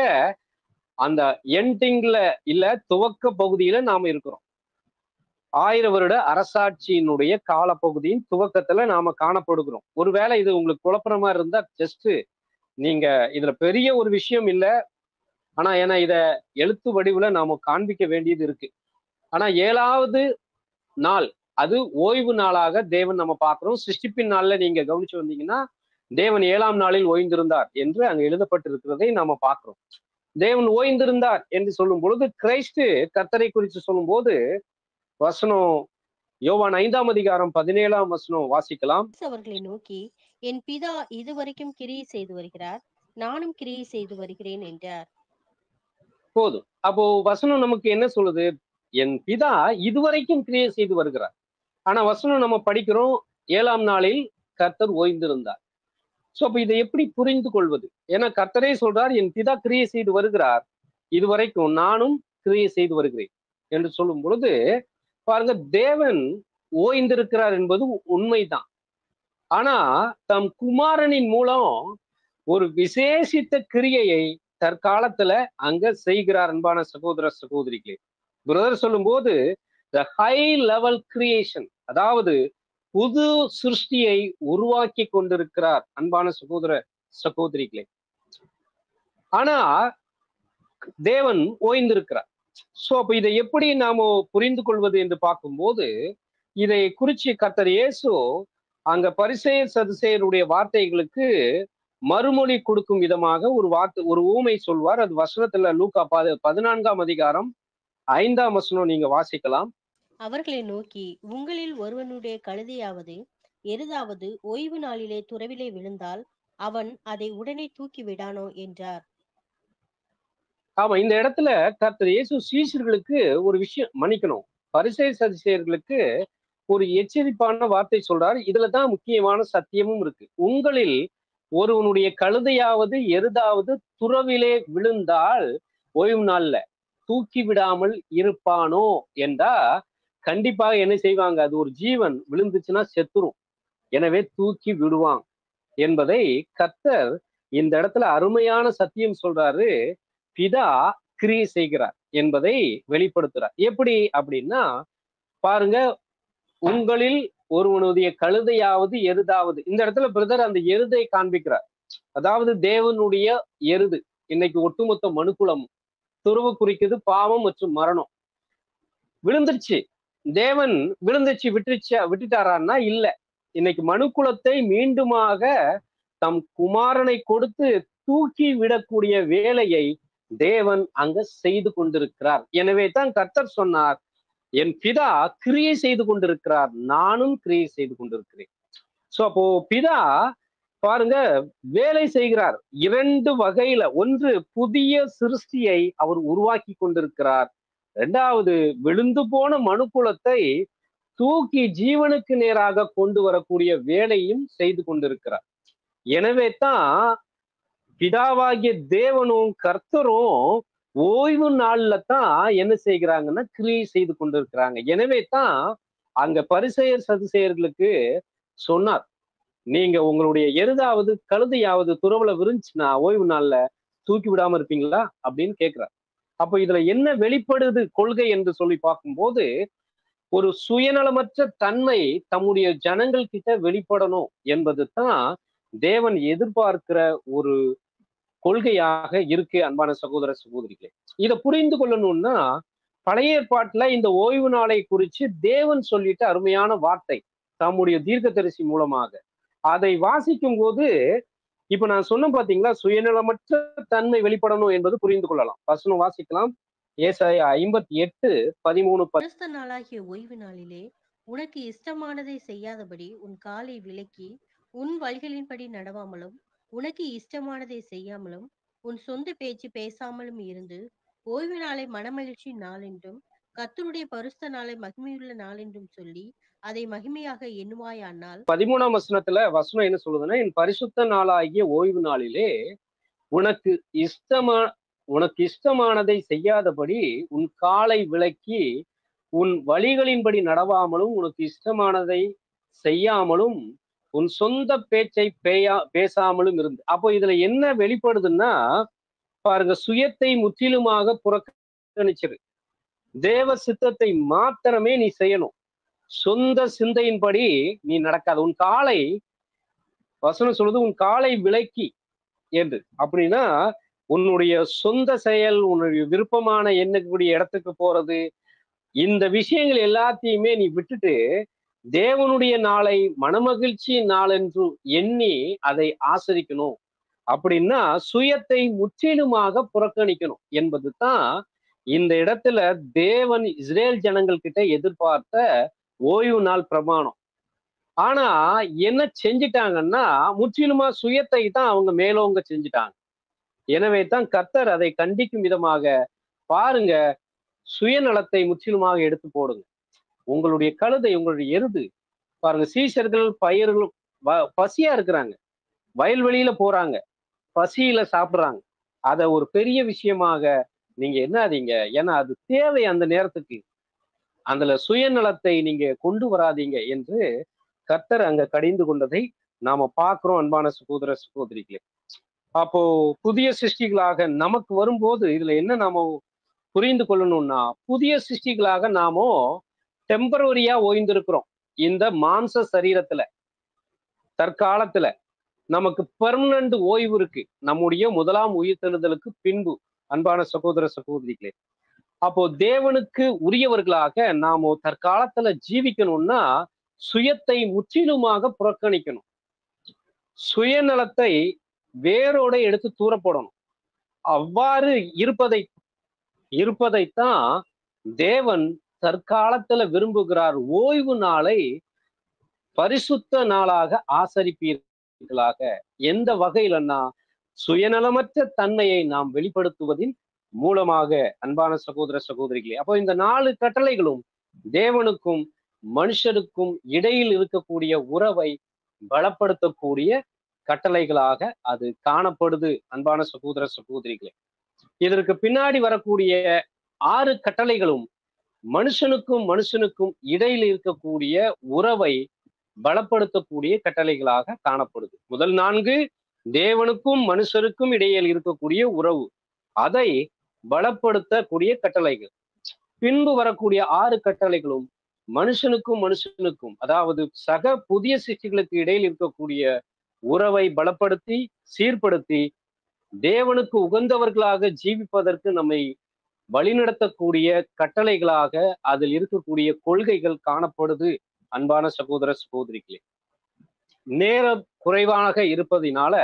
அந்த எண்டிங்ல இல்ல துவக்க பகுதியில நாம இருக்கிறோம். ஆயிரம் வருட அரசாட்சியினுடைய காலப்பகுதியின் துவக்கத்துல நாம காணப்படுகிறோம். ஒருவேளை இது உங்களுக்கு குழப்பமா இருந்தா ஜஸ்ட் நீங்க இதுல பெரிய ஒரு விஷயம் இல்ல. ஆனா ஏன்னா இத எழுத்து வடிவுல நாம காண்பிக்க வேண்டியது இருக்கு. ஆனா ஏழாவது நாள் அது ஓய்வு நாளாக தேவன் நம்ம பார்க்கிறோம். சிருஷ்டிப்பின் நாள்ல நீங்க கவனிச்சு வந்தீங்கன்னா தேவன் ஏழாம் நாளில் ஓய்ந்திருந்தார் என்று அங்கு எழுதப்பட்டிருக்கிறதை நாம பார்க்கிறோம். தேவன் ஓய்ந்திருந்தார் என்று சொல்லும் பொழுது கிரைஸ்து கர்த்தரை குறித்து சொல்லும் போது வசனம் யோவான் ஐந்தாம் அதிகாரம் பதினேழாம் வசனம் வாசிக்கலாம். அவர்களை நோக்கி என் பிதா இதுவரைக்கும் கிரியை செய்து வருகிறார். நானும் கிரியை செய்து வருகிறேன் என்றார். போதும். அப்போ வசனம் நமக்கு என்ன சொல்லுது? என் பிதா இதுவரைக்கும் கிரியை செய்து வருகிறார். ஆனா வசனம் நம்ம படிக்கிறோம் ஏழாம் நாளில் கர்த்தர் ஓய்ந்திருந்தார். சோ அப்ப இதை எப்படி புரிந்து கொள்வது? ஏன்னா கர்த்தரே சொல்றார் என் பிதா கிரியை செய்து வருகிறார். இதுவரைக்கும் நானும் கிரியை செய்து வருகிறேன் என்று சொல்லும் பொழுது பாருங்க தேவன் ஓய்ந்திருக்கிறார் என்பது உண்மைதான். ஆனா தம் குமாரனின் மூலம் ஒரு விசேஷித்த கிரியையை தற்காலத்துல அங்க செய்கிறார் அன்பான சகோதர சகோதரிகளே. பிரதர் சொல்லும்போது த ஹை லெவல் கிரியேஷன் அதாவது புது சிருஷ்டியை உருவாக்கி கொண்டிருக்கிறார் அன்பான சகோதர சகோதரிகளே. ஆனா தேவன் ஓய்ந்திருக்கிறார். சோ அப்ப இதை எப்படி நாம புரிந்து கொள்வது என்று பார்க்கும்போது இதை குறிச்சு கத்தர் இயேசு அங்க பரிசெயர் சதுசேயருடைய வார்த்தைகளுக்கு மறுமொழி கொடுக்கும் விதமாக ஒரு வார்த்தை ஒரு ஊமை சொல்வார். அது வசனத்துல லூக்கா பத பதினான்காம் அதிகாரம் ஐந்தாம் வசனம் நீங்க வாசிக்கலாம். அவர்களை நோக்கி உங்களில் ஒருவனுடைய கழுதையாவது எருதாவது ஓய்வு நாளிலே துறவிலே விழுந்தால் அவன் அதை உடனே தூக்கி விடானோ? என்றார். ஆமா இந்த இடத்துல கர்த்தர் இயேசு சீஷர்களுக்கு ஒரு விஷயம் மன்னிக்கணும். பரிசை சதிசெயர்களுக்கு ஒரு எச்சரிப்பான வார்த்தை சொல்றாரு. இதுலதான் முக்கியமான சத்தியமும் இருக்கு. உங்களில் ஒருவனுடைய கழுதையாவது எருதாவது துறவிலே விழுந்தால் ஓய்வு நாள்ல தூக்கி விடாமல் இருப்பானோ என்றா கண்டிப்பாக என்ன செய்வாங்க? அது ஒரு ஜீவன் விழுந்துச்சுன்னா செத்துரும். எனவே தூக்கி விடுவான் என்பதை கர்த்தர் இந்த இடத்துல அருமையான சத்தியம் சொல்றாரு. பிதா கிரியை செய்கிறார் என்பதை வெளிப்படுத்துறார் எப்படி அப்படின்னா பாருங்க உங்களில் ஒருவனுடைய கழுதையாவது எருதாவது. இந்த இடத்துல பிரதர் அந்த எருதை காண்பிக்கிறார். அதாவது தேவனுடைய எருது. இன்னைக்கு ஒட்டுமொத்த மனுக்குளம். துருவு குறிக்குது பாவம் மற்றும் மரணம். விழுந்துருச்சு. தேவன் விழுந்துச்சு விட்டுருச்சு விட்டுட்டாரான்னா இல்ல. இன்னைக்கு மனுக்குலத்தை மீண்டுமாக தம் குமாரனை கொடுத்து தூக்கி விடக்கூடிய வேலையை தேவன் அங்க செய்து கொண்டிருக்கிறார். எனவே தான் கர்த்தர் சொன்னார் என் பிதா கிரியை செய்து கொண்டிருக்கிறார் நானும் கிரியை செய்து கொண்டிருக்கிறேன். சோ அப்போ பிதா பாருங்க வேலை செய்கிறார். இரண்டு வகையில ஒன்று புதிய சிருஷ்டியை அவர் உருவாக்கி கொண்டிருக்கிறார். இரண்டாவது விழுந்து போன மனுக்குலத்தை தூக்கி ஜீவனுக்கு நேராக கொண்டு வரக்கூடிய வேலையும் செய்து கொண்டிருக்கிறார். எனவே தான் பிதாவாகிய தேவனும் கர்த்தரும் ஓய்வு நாள்ல தான் என்ன செய்கிறாங்கன்னா கிரியை செய்து கொண்டிருக்கிறாங்க. எனவே தான் அங்க பரிசெயர் சதுசெயர்களுக்கு சொன்னார் நீங்க உங்களுடைய எருதாவது கழுதையாவது துறவுல விருந்துச்சுன்னா ஓய்வு நாள்ல தூக்கி விடாம இருப்பீங்களா? அப்படின்னு கேட்கிறார். அப்போ இதுல என்ன வெளிப்படுது கொள்கை என்று சொல்லி பார்க்கும்போது ஒரு சுயநலமற்ற தன்மை தம்முடைய ஜனங்கள் கிட்ட வெளிப்படணும் என்பது தான் தேவன் எதிர்பார்க்கிற ஒரு கொள்கையாக இருக்கு அன்பான சகோதர சகோதரிகளே. இதை புரிந்து கொள்ளணும்னா பழைய ஏற்பாட்டுல இந்த ஓய்வு நாளை குறித்து தேவன் சொல்லிட்ட அருமையான வார்த்தை தம்முடைய தீர்க்கதரிசி மூலமாக. அதை வாசிக்கும் போது இப்ப நான் சொன்ன பாத்தீங்களா சுயநலமற்ற தன்மை வெளிப்படணும் என்பது புரிந்து கொள்ளலாம். வசனம் வாசிக்கலாம். ஏசாய ஐம்பத்தி எட்டு பதிமூணு நாளாகிய ஓய்வு நாளிலே உனக்கு இஷ்டமானதை செய்யாதபடி உன் காலை விலக்கி உன் வழிகளின்படி நடவாமலும் உனக்கு இஷ்டமானதை செய்யாமலும் உன் சொந்த பேச்சு பேசாமலும் இருந்து ஓய்வு நாளை மனமகிழ்ச்சி நாள் என்றும் பரிசுத்த நாளை மகிமையுள்ள நாள் என்றும் சொல்லி அதை மகிமையாக எண்ணுவாயானால் பதிமூணாம் வசனத்துல வசனம் என்ன சொல்லுதுன்னா என் பரிசுத்த நாளாகிய ஓய்வு நாளிலே உனக்கு இஷ்டமா உனக்கு இஷ்டமானதை செய்யாதபடி உன் காலை விலக்கி உன் வழிகளின்படி நடவாமலும் உனக்கு இஷ்டமானதை செய்யாமலும் உன் சொந்த பேச்சை பேயா பேசாமலும் இருந்து. அப்போ இதுல என்ன வெளிப்படுதுன்னா பாருங்க சுயத்தை முற்றிலுமாக புறக்கணிச்சிரு. தேவ சித்தத்தை மாத்திரமே நீ செய்யணும். சொந்த சிந்தையின்படி நீ நடக்காது. உன் காலை வசனம் சொல்லுது உன் காலை விலக்கி என்று அப்படின்னா உன்னுடைய சொந்த செயல் உன்னுடைய விருப்பமான எண்ணக்கூடிய இடத்துக்கு போறது இந்த விஷயங்கள் எல்லாத்தையுமே நீ விட்டுட்டு தேவனுடைய நாளை மனமகிழ்ச்சி நாள் என்று எண்ணி அதை ஆசரிக்கணும். அப்படின்னா சுயத்தை முற்றிலுமாக புறக்கணிக்கணும். என்பது தான் இந்த இடத்துல தேவன் இஸ்ரேல் ஜனங்கள் கிட்ட எதிர்பார்த்த ஓய்வு நாள் பிரமாணம். ஆனா என்ன செஞ்சிட்டாங்கன்னா முற்றிலுமா சுயத்தை தான் அவங்க மேலோங்க செஞ்சிட்டாங்க. எனவே தான் கர்த்தர் அதை கண்டிக்கும் விதமாக பாருங்க சுயநலத்தை முற்றிலுமாக எடுத்து போடுங்க. உங்களுடைய கழுதை உங்களுடைய எருது. பாருங்க சீஷர்கள் பயிர்கள் பசியா இருக்கிறாங்க. வயல்வெளியில போறாங்க. பசியில சாப்பிடுறாங்க. அத ஒரு பெரிய விஷயமாக நீங்க என்னாதீங்க ஏன்னா அது தேவை அந்த நேரத்துக்கு. அதுல சுயநலத்தை நீங்க கொண்டு வராதீங்க என்று கர்த்தர் அங்க கடிந்து கொண்டதை நாம பார்க்கிறோம் அன்பான சகோதர சகோதரிகளே. அப்போ புதிய சிருஷ்டிகளாக நமக்கு வரும்போது இதுல என்ன நாம புரிந்து கொள்ளணும்னா புதிய சிருஷ்டிகளாக நாமோ டெம்பரவரியா ஓய்ந்திருக்கிறோம். இந்த மாம்ச சரீரத்துல தற்காலத்துல நமக்கு பெர்மனன்ட் ஓய்வு இருக்கு. நம்முடைய முதலாம் உயிர்த்தெழுதலுக்கு பின்பு அன்பான சகோதர சகோதரிகளே. அப்போ தேவனுக்கு உரியவர்களாக நாம தற்காலத்துல ஜீவிக்கணும்னா சுயத்தை முற்றிலுமாக புறக்கணிக்கணும். சுயநலத்தை வேரோட எடுத்து தூரப்படணும். அவ்வாறு இருப்பதை இருப்பதைத்தான் தேவன் தற்காலத்துல விரும்புகிறார் ஓய்வு நாளை பரிசுத்த நாளாக ஆசரிப்பீர்களாக? எந்த வகையிலன்னா சுயநலமற்ற தன்மையை நாம் வெளிப்படுத்துவதின் மூலமாக அன்பான சகோதர சகோதரிகளே. அப்போ இந்த நாலு கட்டளைகளும் தேவனுக்கும் மனுஷருக்கும் இடையில் இருக்கக்கூடிய உறவை பலப்படுத்தக்கூடிய கட்டளைகளாக அது காணப்படுது அன்பான சகோதர சகோதரிகளே. இதற்கு பின்னாடி வரக்கூடிய ஆறு கட்டளைகளும் மனுஷனுக்கும் மனுஷனுக்கும் இடையில் இருக்கக்கூடிய உறவை பலப்படுத்தக்கூடிய கட்டளைகளாக காணப்படுது. முதல் நான்கு தேவனுக்கும் மனுஷருக்கும் இடையில் இருக்கக்கூடிய உறவு. அதை பலப்படுத்தக்கூடிய கட்டளைகள். பின்பு வரக்கூடிய ஆறு கட்டளைகளும் மனுஷனுக்கும் மனுஷனுக்கும் அதாவது சக புதிய சிஷ்டிகளுக்கு இடையில் இருக்கக்கூடிய உறவை பலப்படுத்தி சீர்படுத்தி தேவனுக்கு உகந்தவர்களாக ஜீவிப்பதற்கு நம்மை வழிநடத்தக்கூடிய கட்டளைகளாக அதில் இருக்கக்கூடிய கொள்கைகள் காணப்படுது அன்பான சகோதர சகோதரிகளே. நேரம் குறைவாக இருப்பதினால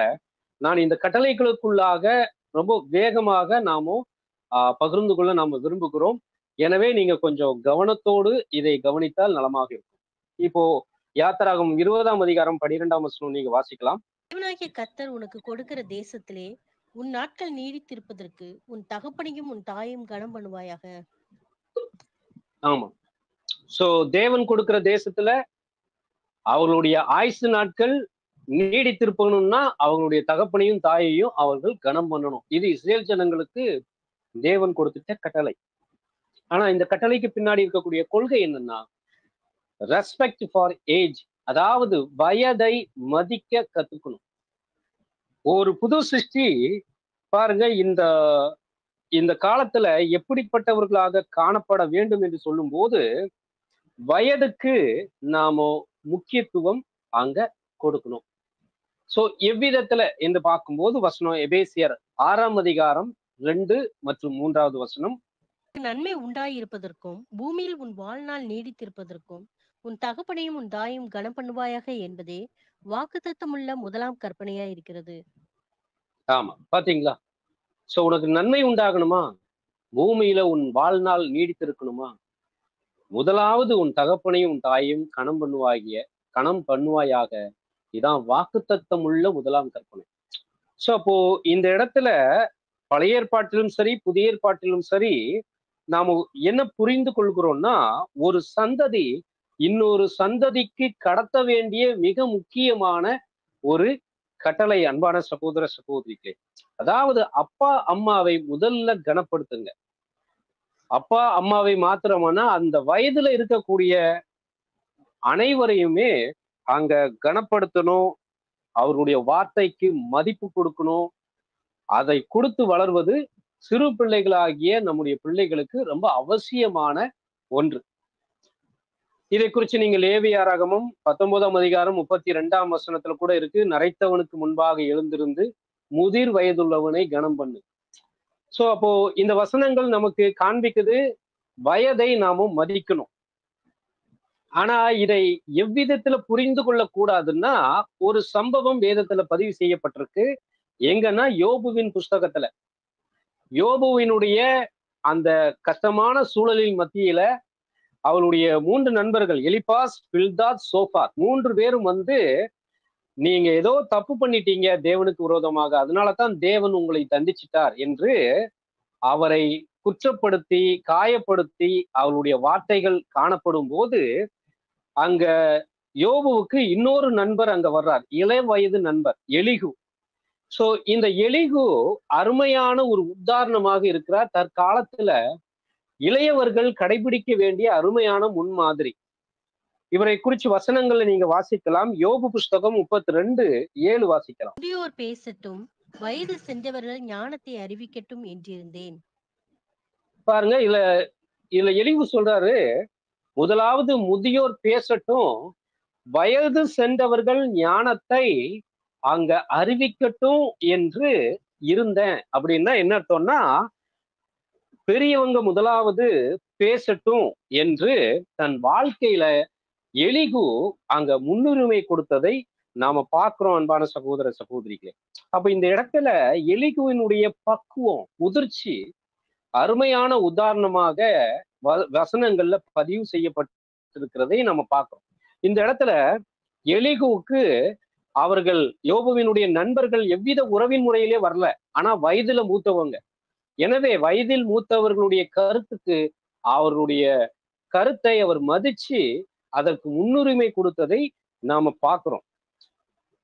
நான் இந்த கட்டளைகளுக்குள்ளாக ரொம்ப வேகமாக நாமும் ஆஹ் பகிர்ந்து கொள்ள நாம விரும்புகிறோம். எனவே நீங்க கொஞ்சம் கவனத்தோடு இதை கவனித்தால் நலமாக இருக்கும். இப்போ யாத்திராகும் இருபதாம் அதிகாரம் பனிரெண்டாம் வசனம் நீங்க வாசிக்கலாம். கத்தர் உனக்கு கொடுக்கிற தேசத்திலே உன் நாட்கள் நீடித்திருப்பதற்கு உன் தகப்பனையும் உன் தாயையும் கனம் பண்ணுவாயாக? ஆமா. சோ தேவன் கொடுக்கிற தேசத்துல அவர்களுடைய ஆயுசு நாட்கள் நீடித்திருப்பணும்னா அவங்களுடைய தகப்பனையும் தாயையும் அவர்கள் கனம் பண்ணணும். இது இஸ்ரேல் ஜனங்களுக்கு தேவன் கொடுத்துட்ட கட்டளை. ஆனா இந்த கட்டளைக்கு பின்னாடி இருக்கக்கூடிய கொள்கை என்னன்னா ரெஸ்பெக்ட் ஃபார் ஏஜ் அதாவது வயதை மதிக்க கத்துக்கணும். ஒரு புது சிருஷ்டி பாருங்க இந்த இந்த காலத்துல எப்படிப்பட்டவர்களாக காணப்பட வேண்டும் என்று சொல்லும் போது வயதுக்கு நாம முக்கியத்துவம் அங்க கொடுக்கணும். சோ எவ்விதத்துல என்று பார்க்கும்போது வசனம் எபேசியர் ஆறாம் அதிகாரம் ரெண்டு மற்றும் மூன்றாவது வசனம். நன்மை உண்டாயிருப்பதற்கும் பூமியில் உன் வாழ்நாள் நீடித்திருப்பதற்கும் உன் தகப்பனையும் உன் தாயும் கனம் பண்ணுவாயாக என்பதே வாக்குத்தத்தமுள்ள முதலாம் கற்பனையா இருக்கிறது ஆமா. பாத்தீங்களா? சோ உனக்கு நன்மை உண்டாகணுமா? பூமியில உன் வாழ்நாள் நீடித்திருக்கணுமா? முதலாவது உன் தகப்பனையும் உன் தாயையும் கணம் பண்ணுவாகிய கணம் பண்ணுவாயாக. இதான் வாக்குத்தத்தம் உள்ள முதலாம் கற்பனை. சோ அப்போ இந்த இடத்துல பழைய ஏற்பாட்டிலும் சரி புதிய ஏற்பாட்டிலும் சரி நாம என்ன புரிந்து கொள்கிறோம்னா ஒரு சந்ததி இன்னொரு சந்ததிக்கு கடத்த வேண்டிய மிக முக்கியமான ஒரு கட்டளை அன்பான சகோதர சகோதரிகளே அதாவது அப்பா அம்மாவை முதல்ல கனப்படுத்துங்க. அப்பா அம்மாவை மாத்திரமானா அந்த வயதுல இருக்கக்கூடிய அனைவரையுமே அங்க கனப்படுத்தணும் அவருடைய வார்த்தைக்கு மதிப்பு கொடுக்கணும் அதை கொடுத்து வளர்வது சிறு பிள்ளைகளாகிய நம்முடைய பிள்ளைகளுக்கு ரொம்ப அவசியமான ஒன்று. இதை குறித்து நீங்க ஏவியாராகமும் பத்தொன்பதாம் அதிகாரம் முப்பத்தி ரெண்டாம் வசனத்துல கூட இருக்கு. நரைத்தவனுக்கு முன்பாக எழுந்திருந்து முதிர் வயதுள்ளவனை கனம் பண்ணு. சோ அப்போ இந்த வசனங்கள் நமக்கு காண்பிக்குது வயதை நாமும் மதிக்கணும். ஆனா இதை எவ்விதத்துல புரிந்து கொள்ள கூடாதுன்னா ஒரு சம்பவம் வேதத்துல பதிவு செய்யப்பட்டிருக்கு. எங்கன்னா யோபுவின் புஸ்தகத்துல. யோபுவினுடைய அந்த கஷ்டமான சூழலின் மத்தியில அவளுடைய மூன்று நண்பர்கள் எலிபாஸ் பில்தாத் சோஃபாத் மூன்று பேரும் வந்து நீங்க ஏதோ தப்பு பண்ணிட்டீங்க தேவனுக்கு விரோதமாக அதனால தான் தேவன் உங்களை தண்டிச்சிட்டார் என்று அவரை குற்றப்படுத்தி காயப்படுத்தி அவளுடைய வார்த்தைகள் காணப்படும் போது அங்க யோபுவுக்கு இன்னொரு நண்பர் அங்க வர்றார் இளைய வயது நண்பர் எலிகு. சோ இந்த எலிகு அருமையான ஒரு உதாரணமாக இருக்கிறார். தற்காலத்துல இளையவர்கள் கடைபிடிக்க வேண்டிய அருமையான முன்மாதிரி. இவரை குறிச்சு வசனங்களை நீங்க வாசிக்கலாம். யோபு புஸ்தகம் முப்பத்தி ரெண்டு ஏழு வாசிக்கலாம். முதியோர் பேசட்டும் வயது சென்றவர்கள் ஞானத்தை அறிவிக்கட்டும் என்றிருந்தேன். பாருங்க இதுல இதுல எளிவு சொல்றாரு முதலாவது முதியோர் பேசட்டும் வயது சென்றவர்கள் ஞானத்தை அங்க அறிவிக்கட்டும் என்று இருந்தேன். அப்படின்னா என்ன அர்த்தம்னா பெரியவங்க முதலாவது பேசட்டும் என்று தன் வாழ்க்கையில எலிகு அங்க முன்னுரிமை கொடுத்ததை நாம பார்க்கிறோம் அன்பான சகோதர சகோதரிகளே. அப்ப இந்த இடத்துல எலிகுவினுடைய பக்குவம் முதிர்ச்சி அருமையான உதாரணமாக வ- வசனங்கள்ல பதிவு செய்யப்பட்டிருக்கிறதை நம்ம பார்க்கிறோம். இந்த இடத்துல எலிகுவுக்கு அவர்கள் யோபுவினுடைய நண்பர்கள் எவ்வித உறவின் முறையிலே வரல. ஆனா வயதுல மூத்தவங்க. எனவே வயதில் மூத்தவர்களுடைய கருத்துக்கு அவருடைய கருத்தை அவர் மதிச்சு அதற்கு முன்னுரிமை கொடுத்ததை நாம பார்க்கிறோம்.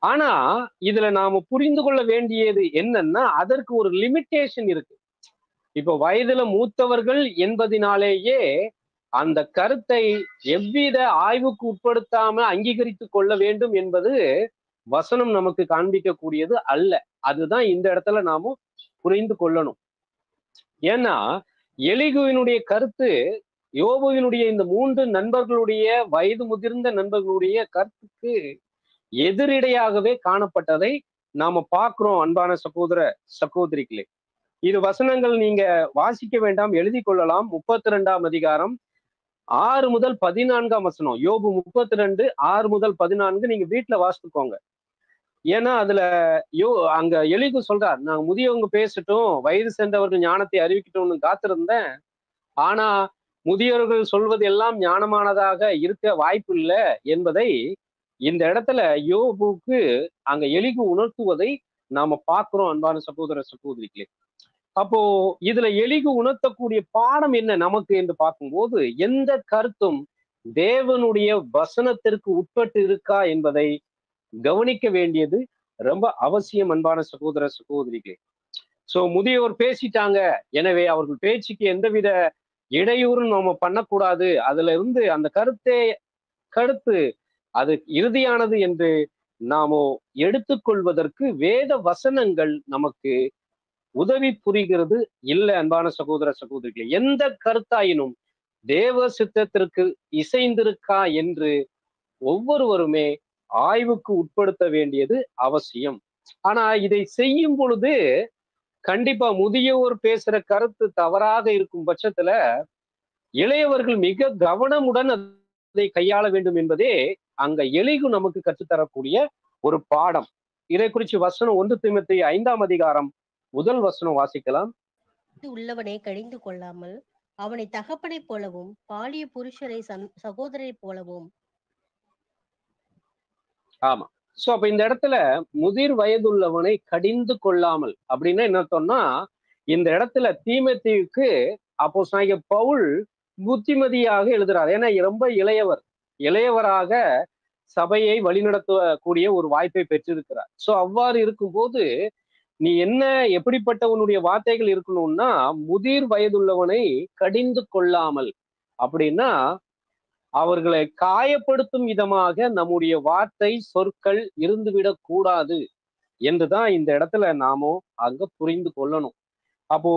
ஆனா இதுல நாம புரிந்து கொள்ள வேண்டியது என்னன்னா அதற்கு ஒரு லிமிட்டேஷன் இருக்கு. இப்ப வயதுல மூத்தவர்கள் என்பதினாலேயே அந்த கருத்தை எவ்வித ஆய்வுக்கு உட்படுத்தாம அங்கீகரித்து கொள்ள வேண்டும் என்பது வசனம் நமக்கு காண்பிக்கக்கூடியது அல்ல. அதுதான் இந்த இடத்துல நாம புரிந்து கொள்ளணும். ஏன்னா எலிகுவினுடைய கருத்து யோபுவினுடைய இந்த மூன்று நண்பர்களுடைய வயது முதிர்ந்த நண்பர்களுடைய கருத்துக்கு எதிரிடையாகவே காணப்பட்டதை நாம பார்க்கிறோம் அன்பான சகோதர சகோதரிகளே. இது வசனங்கள் நீங்க வாசிக்க வேண்டாம் எழுதி கொள்ளலாம். முப்பத்தி ரெண்டாம் அதிகாரம் ஆறு முதல் பதினான்காம் வசனம். யோபு முப்பத்தி ரெண்டு ஆறு முதல் பதினான்கு நீங்க வீட்டுல வாசித்துக்கோங்க. ஏன்னா அதுல யோ அங்க எலிகு சொல்றார் நான் முதியவங்க பேசட்டும் வயது சென்றவர்கள் ஞானத்தை அறிவிக்கட்டும்னு காத்திருந்தேன். ஆனா முதியவர்கள் சொல்வது எல்லாம் ஞானமானதாக இருக்க வாய்ப்பு இல்லை என்பதை இந்த இடத்துல யோபுக்கு அங்க எலிகு உணர்த்துவதை நாம பார்க்கிறோம் அன்பான சகோதர சகோதரிகளே. அப்போ இதுல எலிகு உணர்த்தக்கூடிய பாடம் என்ன நமக்கு என்று பார்க்கும்போது எந்த கருத்தும் தேவனுடைய வசனத்திற்கு உட்பட்டு இருக்கா என்பதை கவனிக்க வேண்டியது ரொம்ப அவசியம் அன்பான சகோதர சகோதரிகளே. சோ முதியோர் பேசிட்டாங்க. எனவே அவர்கள் பேச்சுக்கு எந்தவித இடையூறும் நாம பண்ணக்கூடாது. அதுல இருந்து அந்த கருத்தே கருத்து அது இறுதியானது என்று நாமோ எடுத்துக்கொள்வதற்கு வேத வசனங்கள் நமக்கு உதவி புரிகிறது இல்லை அன்பான சகோதர சகோதரிகளே. எந்த கருத்தாயினும் தேவ சித்தத்திற்கு இசைந்திருக்கா என்று ஒவ்வொருவருமே ஆய்வுக்கு உட்படுத்த வேண்டியது அவசியம். ஆனா இதை செய்யும் பொழுது கண்டிப்பா முதியோர் பேசுற கருத்து தவறாக இருக்கும் பட்சத்துல இளையவர்கள் மிக கவனமுடன் அதை கையாள வேண்டும் என்பதே அங்க எளிகு நமக்கு கற்றுத்தரக்கூடிய ஒரு பாடம். இதை குறித்து வசனம் ஒன்று திமுத்தி ஐந்தாம் அதிகாரம் முதல் வசனம் வாசிக்கலாம். உள்ளவனை கழிந்து கொள்ளாமல் அவனை தகப்பனை போலவும் பாலிய புருஷரை சன் போலவும் ஆமா. சோ அப்ப இந்த இடத்துல முதிர் வயதுள்ளவனை கடிந்து கொள்ளாமல் அப்படின்னா என்ன சொன்னா இந்த இடத்துல தீமத்தீவுக்கு அப்போ பவுல் புத்திமதியாக எழுதுறாரு. ஏன்னா ரொம்ப இளையவர். இளையவராக சபையை வழிநடத்தக்கூடிய ஒரு வாய்ப்பை பெற்றிருக்கிறார். சோ அவ்வாறு இருக்கும்போது நீ என்ன எப்படிப்பட்ட உன்னுடைய வார்த்தைகள் இருக்கணும்னா முதிர் வயதுள்ளவனை கடிந்து கொள்ளாமல் அப்படின்னா அவர்களை காயப்படுத்தும் விதமாக நம்முடைய வார்த்தை சொற்கள் இருந்துவிடக் கூடாது என்றுதான் இந்த இடத்துல நாமோ அங்க புரிந்து கொள்ளணும். அப்போ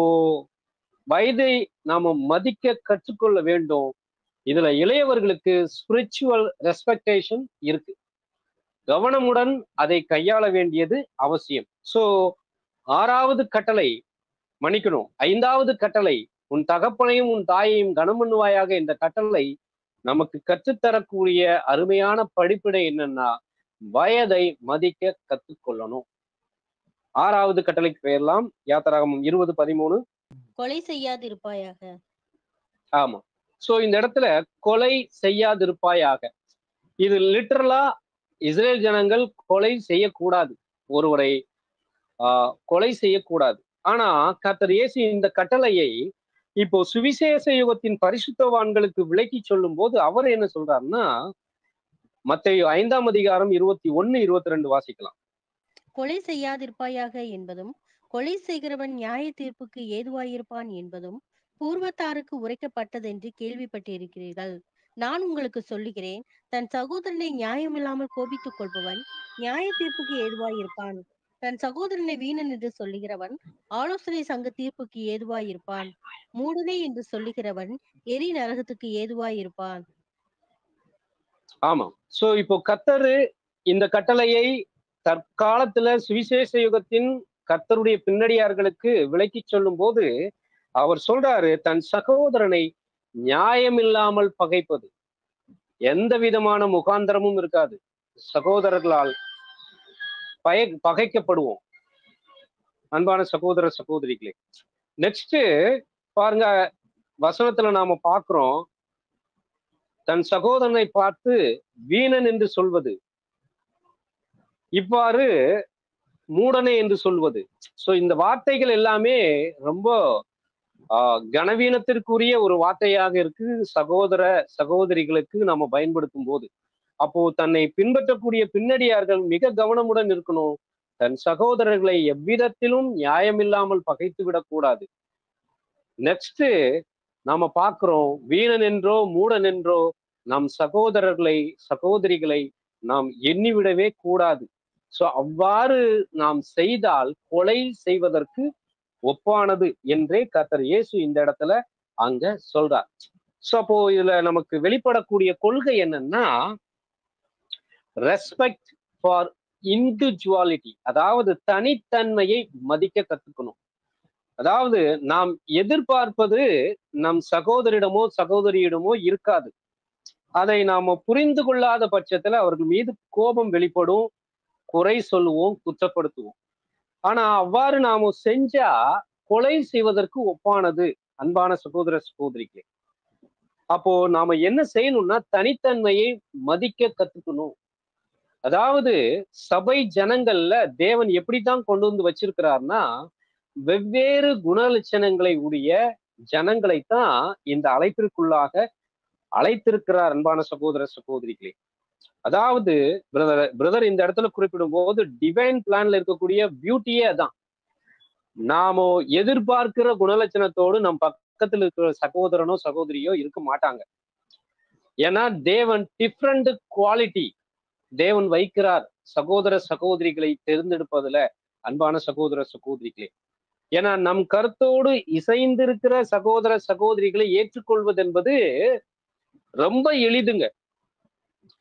வயதை நாம மதிக்க கற்றுக்கொள்ள வேண்டும். இதுல இளையவர்களுக்கு ஸ்பிரிச்சுவல் ரெஸ்பெக்டேஷன் இருக்கு. கவனமுடன் அதை கையாள வேண்டியது அவசியம். சோ ஆறாவது கட்டளை மன்னிக்கணும். ஐந்தாவது கட்டளை உன் தகப்பனையும் உன் தாயையும் கனம் பண்ணுவாயாக இந்த கட்டளை நமக்கு கற்றுத்தரக்கூடிய அருமையான படிப்பினை என்னன்னா வயதை மதிக்க கற்றுக்கொள்ளணும் ஆறாவது கட்டளைக்கு பெயரலாம் யாத்திராகமம் இருபது பதிமூணு. கொலை செய்யாதிருப்பாயாக. ஆமா. சோ இந்த இடத்துல கொலை செய்யாதிருப்பாயாக. இது லிட்டரலா இஸ்ரேல் ஜனங்கள் கொலை செய்யக்கூடாது. ஒருவரை ஆஹ் கொலை செய்யக்கூடாது. ஆனா கர்த்தர் இயேசு இந்த கட்டளையை இப்போ சுவிசேஷ யுகத்தின் பரிசுத்தவான்களுக்கு விளக்கி சொல்லும் போது அவர் என்ன சொல்றாருன்னா மத்திய ஐந்தாம் அதிகாரம் இருபத்தி ஒன்னு இருபத்தி ரெண்டு வாசிக்கலாம். கொலை செய்யாதிருப்பாயாக என்பதும் கொலை செய்கிறவன் நியாய தீர்ப்புக்கு ஏதுவாயிருப்பான் என்பதும் பூர்வத்தாருக்கு உரைக்கப்பட்டதென்று கேள்விப்பட்டிருக்கிறீர்கள். நான் உங்களுக்கு சொல்லுகிறேன் தன் சகோதரனை நியாயமில்லாமல் கோபித்துக் கொள்பவன் நியாய தீர்ப்புக்கு ஏதுவாயிருப்பான். தன் சகோதரனை வீணன் என்று சொல்லுகிறவன் ஆலோசனை சங்க தீர்ப்புக்கு ஏதுவாயிருப்பான் மூடனே என்று சொல்லுகிறவன் எரி நரகத்துக்கு ஏதுவாயிருப்பான் ஆமா சோ இப்போ கத்தரு இந்த கட்டளையை தற்காலத்துல சுவிசேஷ யுகத்தின் கர்த்தருடைய பின்னடியார்களுக்கு விளக்கி சொல்லும் போது அவர் சொல்றாரு தன் சகோதரனை நியாயமில்லாமல் பகைப்பது. எந்த விதமான முகாந்திரமும் இருக்காது. சகோதரர்களால் பய பகைக்கப்படுவோம். அன்பான சகோதர சகோதரிகளே. நெக்ஸ்ட் பாருங்க வசனத்துல நாம பாக்குறோம் தன் சகோதரனை பார்த்து வீணன் என்று சொல்வது. இவ்வாறு மூடனை என்று சொல்வது. சோ இந்த வார்த்தைகள் எல்லாமே ரொம்ப ஆஹ் கனவீனத்திற்குரிய ஒரு வார்த்தையாக இருக்கு. சகோதர சகோதரிகளுக்கு நம்ம பயன்படுத்தும் போது அப்போ தன்னை பின்பற்றக்கூடிய பின்னடியார்கள் மிக கவனமுடன் இருக்கணும். தன் சகோதரர்களை எவ்விதத்திலும் நியாயமில்லாமல் பகைத்து விடக்கூடாது. நெக்ஸ்ட் நாம பார்க்கிறோம் வீணன் என்றோ மூடன் என்றோ நம் சகோதரர்களை சகோதரிகளை நாம் எண்ணிவிடவே கூடாது. சோ அவ்வாறு நாம் செய்தால் கொலை செய்வதற்கு ஒப்பானது என்றே கத்தர் இயேசு இந்த இடத்துல அங்க சொல்றார். சோ அப்போ இதுல நமக்கு வெளிப்படக்கூடிய கொள்கை என்னன்னா ரெஸ்பெக்ட் ஃபார் இண்டிவிஜுவாலிட்டி அதாவது தனித்தன்மையை மதிக்க கத்துக்கணும். அதாவது நாம் எதிர்பார்ப்பது நம் சகோதரிடமோ சகோதரியிடமோ இருக்காது. அதை நாம புரிந்து கொள்ளாத பட்சத்துல அவர்கள் மீது கோபம் வெளிப்படும் குறை சொல்லுவோம் குற்றப்படுத்துவோம். ஆனா அவ்வாறு நாம செஞ்சா கொலை செய்வதற்கு ஒப்பானது அன்பான சகோதர சகோதரிக்கு அப்போ நாம என்ன செய்யணும்னா தனித்தன்மையை மதிக்க கத்துக்கணும். அதாவது சபை ஜனங்கள்ல தேவன் எப்படித்தான் கொண்டு வந்து வச்சிருக்கிறார்னா வெவ்வேறு குணலட்சணங்களை உடைய ஜனங்களைத்தான் இந்த அழைப்பிற்குள்ளாக அழைத்திருக்கிறார் அன்பான சகோதர சகோதரிகளே. அதாவது பிரதர் பிரதர் இந்த இடத்துல குறிப்பிடும் போது டிவைன் பிளான்ல இருக்கக்கூடிய பியூட்டியே அதான். நாம எதிர்பார்க்கிற குணலட்சணத்தோடு நம் பக்கத்துல இருக்கிற சகோதரனோ சகோதரியோ இருக்க மாட்டாங்க. ஏன்னா தேவன் டிஃப்ரெண்ட் குவாலிட்டி தேவன் வைக்கிறார் சகோதர சகோதரிகளை தேர்ந்தெடுப்பதுல அன்பான சகோதர சகோதரிகளே. ஏன்னா நம் கருத்தோடு இசைந்திருக்கிற சகோதர சகோதரிகளை ஏற்றுக்கொள்வது என்பது ரொம்ப எளிதுங்க.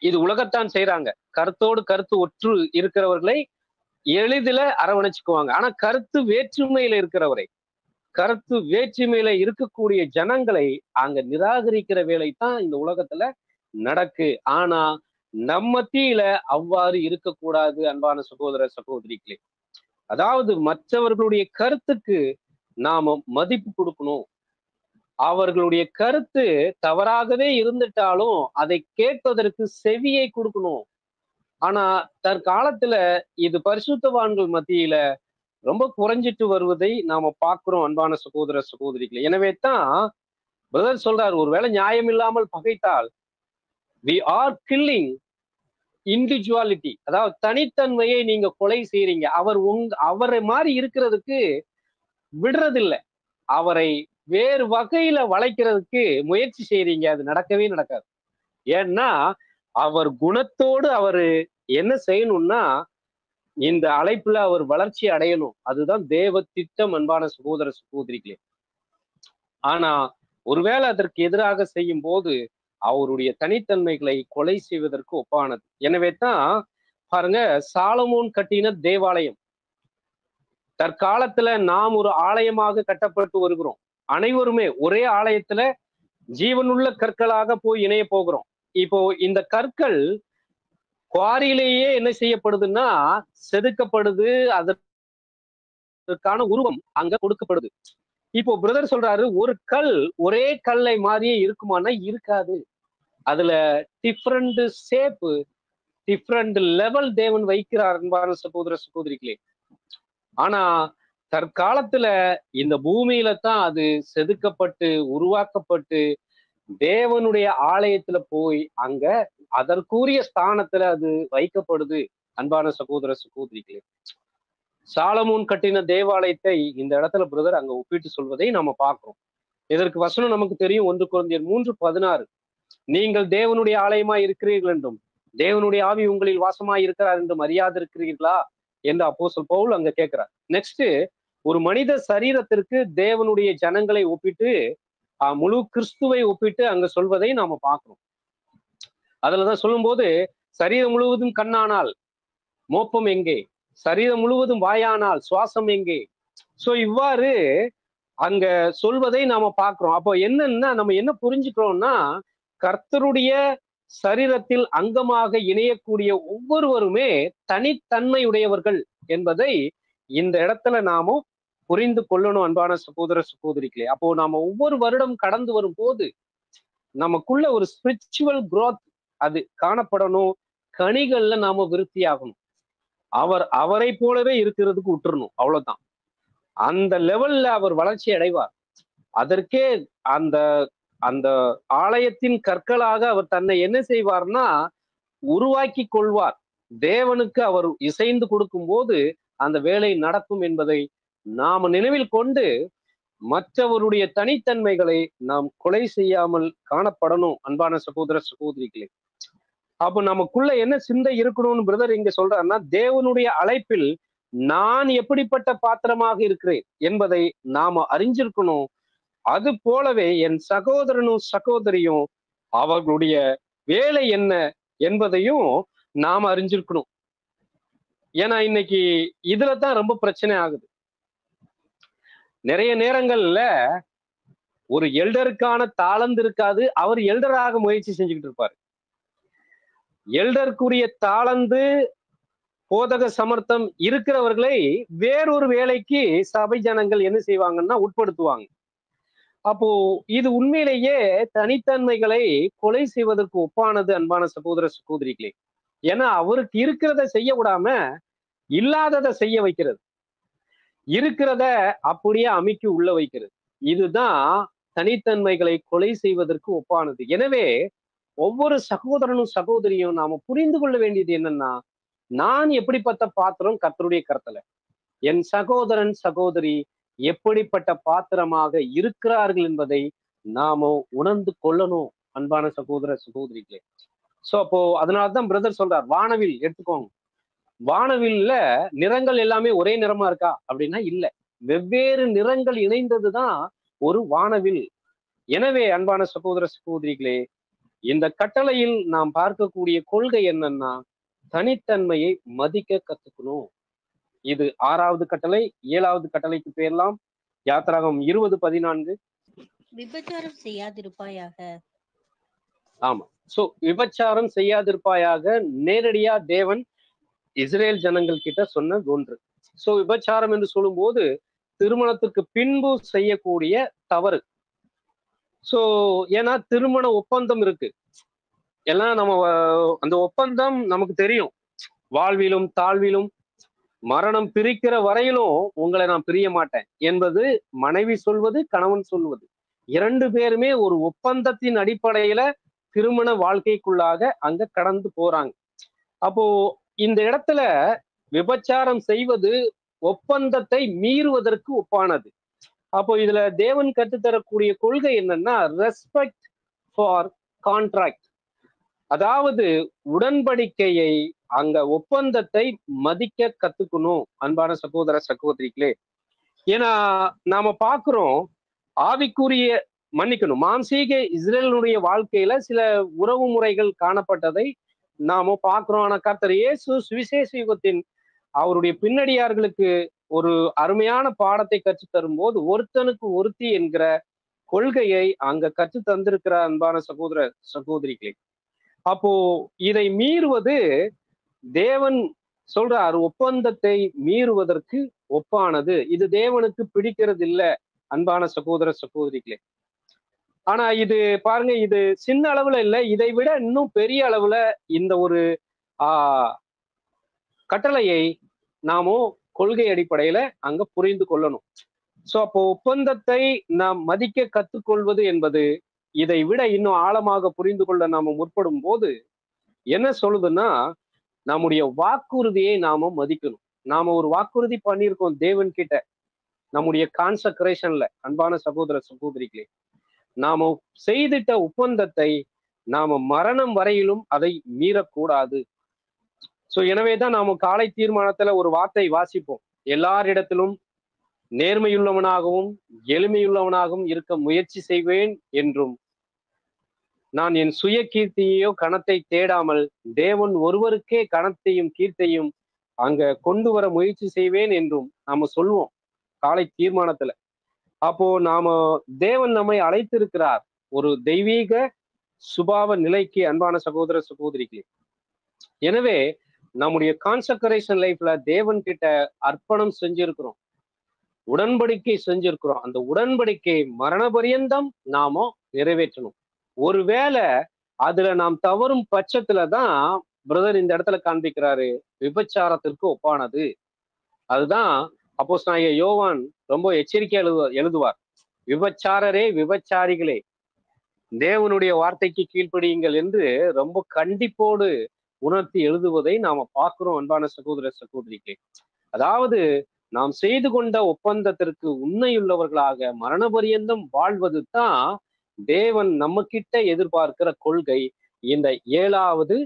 இது உலகத்தான் செய்யறாங்க கருத்தோடு கருத்து ஒற்று இருக்கிறவர்களை எளிதில அரவணைச்சுக்குவாங்க. ஆனா கருத்து வேற்றுமையில இருக்கிறவரை கருத்து வேற்றுமையில இருக்கக்கூடிய ஜனங்களை அங்க நிராகரிக்கிற வேலை தான் இந்த உலகத்துல நடக்கு. ஆனா நம்ம மத்தியில அவ்வாறு இருக்கக்கூடாது அன்பான சகோதர சகோதரிகளே. அதாவது மற்றவர்களுடைய கருத்துக்கு நாம மதிப்பு கொடுக்கணும். அவர்களுடைய கருத்து தவறாகவே இருந்துட்டாலும் அதை கேட்பதற்கு செவியை கொடுக்கணும். ஆனா தற்காலத்துல இது பரிசுத்தவான்கள் மத்தியில ரொம்ப குறைஞ்சிட்டு வருவதை நாம பார்க்கிறோம் அன்பான சகோதர சகோதரிகளை. எனவே தான் பிரதர் சொல்றார் ஒருவேளை நியாயம் இல்லாமல் பகைத்தால் வி ஆர் கில்லிங் இண்டிவிஜுவாலிட்டி அதாவது தனித்தன்மையை நீங்க கொலை செய்யறீங்க அவர் உங் அவரை மாதிரி இருக்கிறதுக்கு விடுறதில்லை. அவரை வேறு வகையில வளைக்கிறதுக்கு முயற்சி செய்றீங்க. அது நடக்கவே நடக்காது. ஏன்னா அவர் குணத்தோடு அவரு என்ன செய்யணும்னா இந்த அழைப்புல அவர் வளர்ச்சி அடையணும். அதுதான் தேவ திட்டம் அன்பான சகோதர சகோதரிகளே. ஆனா ஒருவேளை அதற்கு எதிராக செய்யும் போது அவருடைய தனித்தன்மைகளை கொலை செய்வதற்கு ஒப்பானது. எனவே தான் பாருங்க சாலமோன் கட்டின தேவாலயம். தற்காலத்துல நாம் ஒரு ஆலயமாக கட்டப்பட்டு வருகிறோம். அனைவருமே ஒரே ஆலயத்துல ஜீவனுள்ள கற்களாக போய் இணைய போகிறோம். இப்போ இந்த கற்கள் குவாரியிலேயே என்ன செய்யப்படுதுன்னா செதுக்கப்படுது அதற்கான உருவம் அங்க கொடுக்கப்படுது. இப்போ பிரதர் சொல்றாரு ஒரு கல் ஒரே கல்லை மாதிரியே இருக்குமானா இருக்காது. அதுல டிஃப்ரெண்ட் ஷேப்பு டிஃப்ரெண்ட் லெவல் தேவன் வைக்கிறார் அன்பான சகோதர சகோதரிகளே. ஆனா தற்காலத்துல இந்த பூமியில தான் அது செதுக்கப்பட்டு உருவாக்கப்பட்டு தேவனுடைய ஆலயத்துல போய் அங்க அதற்குரிய ஸ்தானத்துல அது வைக்கப்படுது அன்பான சகோதர சகோதரிகளே. சாலமூன் கட்டின தேவாலயத்தை இந்த இடத்துல பிரதர் அங்க ஒப்பிட்டு சொல்வதை நாம பார்க்கிறோம். இதற்கு வசனம் நமக்கு தெரியும். ஒன்று குழந்தையர் மூன்று பதினாறு. நீங்கள் தேவனுடைய ஆலயமாய் இருக்கிறீர்கள் என்றும் தேவனுடைய ஆவி உங்களில் வாசமாய் இருக்கிறார் என்றும் அறியாது இருக்கிறீர்களா என்று அப்போஸ்தலன் பவுல் அங்க கேட்கிறார். நெக்ஸ்ட் ஒரு மனித சரீரத்திற்கு தேவனுடைய ஜனங்களை ஒப்பிட்டு முழு கிறிஸ்துவை ஒப்பிட்டு அங்க சொல்வதை நாம பார்க்கிறோம். அதுலதான் சொல்லும்போது சரீரம் முழுவதும் கண்ணானால் மோப்பம் எங்கே? சரீரம் முழுவதும் வாயானால் சுவாசம் எங்கே? சோ இவ்வாறு அங்க சொல்வதை நாம பாக்குறோம் அப்போ என்னன்னா நம்ம என்ன புரிஞ்சுக்கிறோம்னா கர்த்தருடைய சரீரத்தில் அங்கமாக இணையக்கூடிய ஒவ்வொருவருமே தனித்தன்மையுடையவர்கள் என்பதை இந்த இடத்துல நாமும் புரிந்து கொள்ளணும் அன்பான சகோதர சகோதரிகளே. அப்போ நாம ஒவ்வொரு வருடம் கடந்து வரும் போது நமக்குள்ள ஒரு ஸ்பிரிச்சுவல் குரோத் அது காணப்படணும். கனிகள்ல நாம விருத்தியாகணும். அவர் அவரை போலவே இருக்கிறதுக்கு விட்டுறணும் அவ்வளவுதான். அந்த லெவல்ல அவர் வளர்ச்சி அடைவார். அதற்கே அந்த அந்த ஆலயத்தின் கற்களாக அவர் தன்னை என்ன செய்வார்னா உருவாக்கி கொள்வார். தேவனுக்கு அவர் இசைந்து கொடுக்கும் போது அந்த வேலை நடக்கும் என்பதை நாம நினைவில் கொண்டு மற்றவருடைய தனித்தன்மைகளை நாம் கொலை செய்யாமல் காணப்படணும் அன்பான சகோதர சகோதரிகளே. அப்போ நமக்குள்ள என்ன சிந்தை இருக்கணும்னு பிரதர் இங்க சொல்றாருன்னா தேவனுடைய அழைப்பில் நான் எப்படிப்பட்ட பாத்திரமாக இருக்கிறேன் என்பதை நாம அறிஞ்சிருக்கணும். அது போலவே என் சகோதரனும் சகோதரியும் அவர்களுடைய வேலை என்ன என்பதையும் நாம் அறிஞ்சிருக்கணும். ஏன்னா இன்னைக்கு இதுல தான் ரொம்ப பிரச்சனை ஆகுது. நிறைய நேரங்கள்ல ஒரு எல்டருக்கான தாளந்து இருக்காது அவர் எல்டராக முயற்சி செஞ்சுக்கிட்டு இருப்பாரு. எல்டருக்குரிய தாளந்து போதக சமர்த்தம் இருக்கிறவர்களை வேறொரு வேலைக்கு சபை ஜனங்கள் என்ன செய்வாங்கன்னா உட்படுத்துவாங்க. அப்போ இது உண்மையிலேயே தனித்தன்மைகளை கொலை செய்வதற்கு ஒப்பானது அன்பான சகோதர சகோதரிகளே. ஏன்னா அவருக்கு இருக்கிறத செய்ய விடாம இல்லாததை செய்ய வைக்கிறது. இருக்கிறத அப்படியே அமைக்கி உள்ள வைக்கிறது. இதுதான் தனித்தன்மைகளை கொலை செய்வதற்கு ஒப்பானது. எனவே ஒவ்வொரு சகோதரனும் சகோதரியும் நாம புரிந்து கொள்ள வேண்டியது என்னன்னா நான் எப்படிப்பட்ட பாத்திரம் கர்த்தருடைய கருத்துல? என் சகோதரன் சகோதரி எப்படிப்பட்ட பாத்திரமாக இருக்கிறார்கள் என்பதை நாம உணர்ந்து கொள்ளணும் அன்பான சகோதர சகோதரிகளே. சோ அப்போ அதனாலதான் பிரதர் சொல்றார் வானவில் எடுத்துக்கோங்க. வானவில்ல நிறங்கள் எல்லாமே ஒரே நிறமா இருக்கா? அப்படின்னா இல்ல. வெவ்வேறு நிறங்கள் இணைந்ததுதான் ஒரு வானவில். எனவே அன்பான சகோதர சகோதரிகளே இந்த கட்டளையில் நாம் பார்க்கக்கூடிய கொள்கை என்னன்னா தனித்தன்மையை மதிக்க கத்துக்கணும். இது ஆறாவது கட்டளை ஏழாவது கட்டளைக்கு பேரலாம். யாத்திராகம் இருபது பதினான்கு. விபச்சாரம் செய்யாதிருப்பாயாக. ஆமா. சோ விபச்சாரம் செய்யாதிருப்பாயாக நேரடியா தேவன் இஸ்ரேல் ஜனங்கள் கிட்ட சொன்ன ஒன்று. சோ விபச்சாரம் என்று சொல்லும்போது திருமணத்துக்கு பின்பு செய்யக்கூடிய தவறு. சோ ஏன்னா திருமண ஒப்பந்தம் இருக்கு. எல்லாம் நம்ம அந்த ஒப்பந்தம் நமக்கு தெரியும். வாழ்விலும் தாழ்விலும் மரணம் பிரிக்கிற வரையிலும் உங்களை நான் பிரிய மாட்டேன் என்பது மனைவி சொல்வது கணவன் சொல்வது. இரண்டு பேருமே ஒரு ஒப்பந்தத்தின் அடிப்படையில திருமண வாழ்க்கைக்குள்ளாக அங்க கடந்து போறாங்க. அப்போ இந்த இடத்துல விபச்சாரம் செய்வது ஒப்பந்தத்தை மீறுவதற்கு ஒப்பானது. அப்போ இதுல தேவன் கற்றுத்தரக்கூடிய கொள்கை என்னன்னா ரெஸ்பெக்ட் ஃபார் கான்ட்ராக்ட் அதாவது உடன்படிக்கையை அங்க ஒப்பந்தத்தை மதிக்க கத்துக்கணும் அன்பான சகோதர சகோதரிகளே. ஏன்னா நாம பாக்குறோம் ஆவிக்குரிய மன்னிக்கணும். மாம்சீக இஸ்ரேலுடைய வாழ்க்கையில சில உறவு முறைகள் காணப்பட்டதை நாம பார்க்கிறோம். ஆனா கர்த்தர் இயேசு சுவிசேஷ யுகத்தின் அவருடைய பின்னடியார்களுக்கு ஒரு அருமையான பாடத்தை கற்று தரும்போது ஒருத்தனுக்கு ஒருத்தி என்கிற கொள்கையை அங்க கற்று தந்திருக்கிற அன்பான சகோதர சகோதரிகளே. அப்போ இதை மீறுவது தேவன் சொல்றார் ஒப்பந்தத்தை மீறுவதற்கு ஒப்பானது. இது தேவனுக்கு பிடிக்கிறது இல்ல அன்பான சகோதர சகோதரிகளே. ஆனா இது பாருங்க இது சின்ன அளவுல இல்ல இதை விட இன்னும் பெரிய அளவுல இந்த ஒரு ஆஹ் கட்டளையை நாமோ கொள்கை அடிப்படையில அங்க புரிந்து கொள்ளணும். சோ அப்போ ஒப்பந்தத்தை நாம் மதிக்க கத்துக்கொள்வது என்பது இதை விட இன்னும் ஆழமாக புரிந்து கொள்ள நாம முற்படும் போது என்ன சொல்லுதுன்னா நம்முடைய வாக்குறுதியை நாம மதிக்கணும். நாம ஒரு வாக்குறுதி பண்ணியிருக்கோம் தேவன் கிட்ட நம்முடைய கான்சக்ரேஷன்ல அன்பான சகோதர சகோதரிகளே. நாம செய்திட்ட ஒப்பந்தத்தை நாம மரணம் வரையிலும் அதை மீறக்கூடாது. சோ எனவேதான் நாம காலை தீர்மானத்துல ஒரு வார்த்தை வாசிப்போம். எல்லாரிடத்திலும் நேர்மையுள்ளவனாகவும் எளிமையுள்ளவனாகவும் இருக்க முயற்சி செய்வேன் என்றும் நான் என் சுய கீர்த்தியையோ கணத்தை தேடாமல் தேவன் ஒருவருக்கே கணத்தையும் கீர்த்தையும் அங்க கொண்டு வர முயற்சி செய்வேன் என்றும் நாம சொல்லுவோம் காலை தீர்மானத்துல. அப்போ நாம தேவன் நம்மை அழைத்திருக்கிறார். ஒரு தெய்வீக சுபாவ நிலைக்கு அன்பான சகோதர சகோதரிக்கு எனவே நம்முடைய கான்சக்ரேஷன் லைஃப்ல தேவன் கிட்ட அர்ப்பணம் செஞ்சிருக்கிறோம். உடன்படிக்கை செஞ்சிருக்கிறோம். அந்த உடன்படிக்கை மரண பரியந்தம் நாம நிறைவேற்றணும். ஒருவேளை அதுல நாம் தவறும் பட்சத்துல தான் பிரதர் இந்த இடத்துல காண்பிக்கிறாரு விபச்சாரத்திற்கு ஒப்பானது. அதுதான் அப்போஸ் நாய யோவான் ரொம்ப எச்சரிக்கை எழுது எழுதுவார். விபச்சாரரே விபச்சாரிகளே தேவனுடைய வார்த்தைக்கு கீழ்ப்படியுங்கள் என்று ரொம்ப கண்டிப்போடு உணர்த்தி எழுதுவதை நாம பார்க்கிறோம் அன்பான சகோதர சகோதரிக்கு அதாவது நாம் செய்து கொண்ட ஒப்பந்தத்திற்கு உண்மையுள்ளவர்களாக மரண பரியந்தம் வாழ்வது தான் தேவன் நம்ம கிட்ட எதிர்பார்க்கிற கொள்கை. இந்த ஏழாவது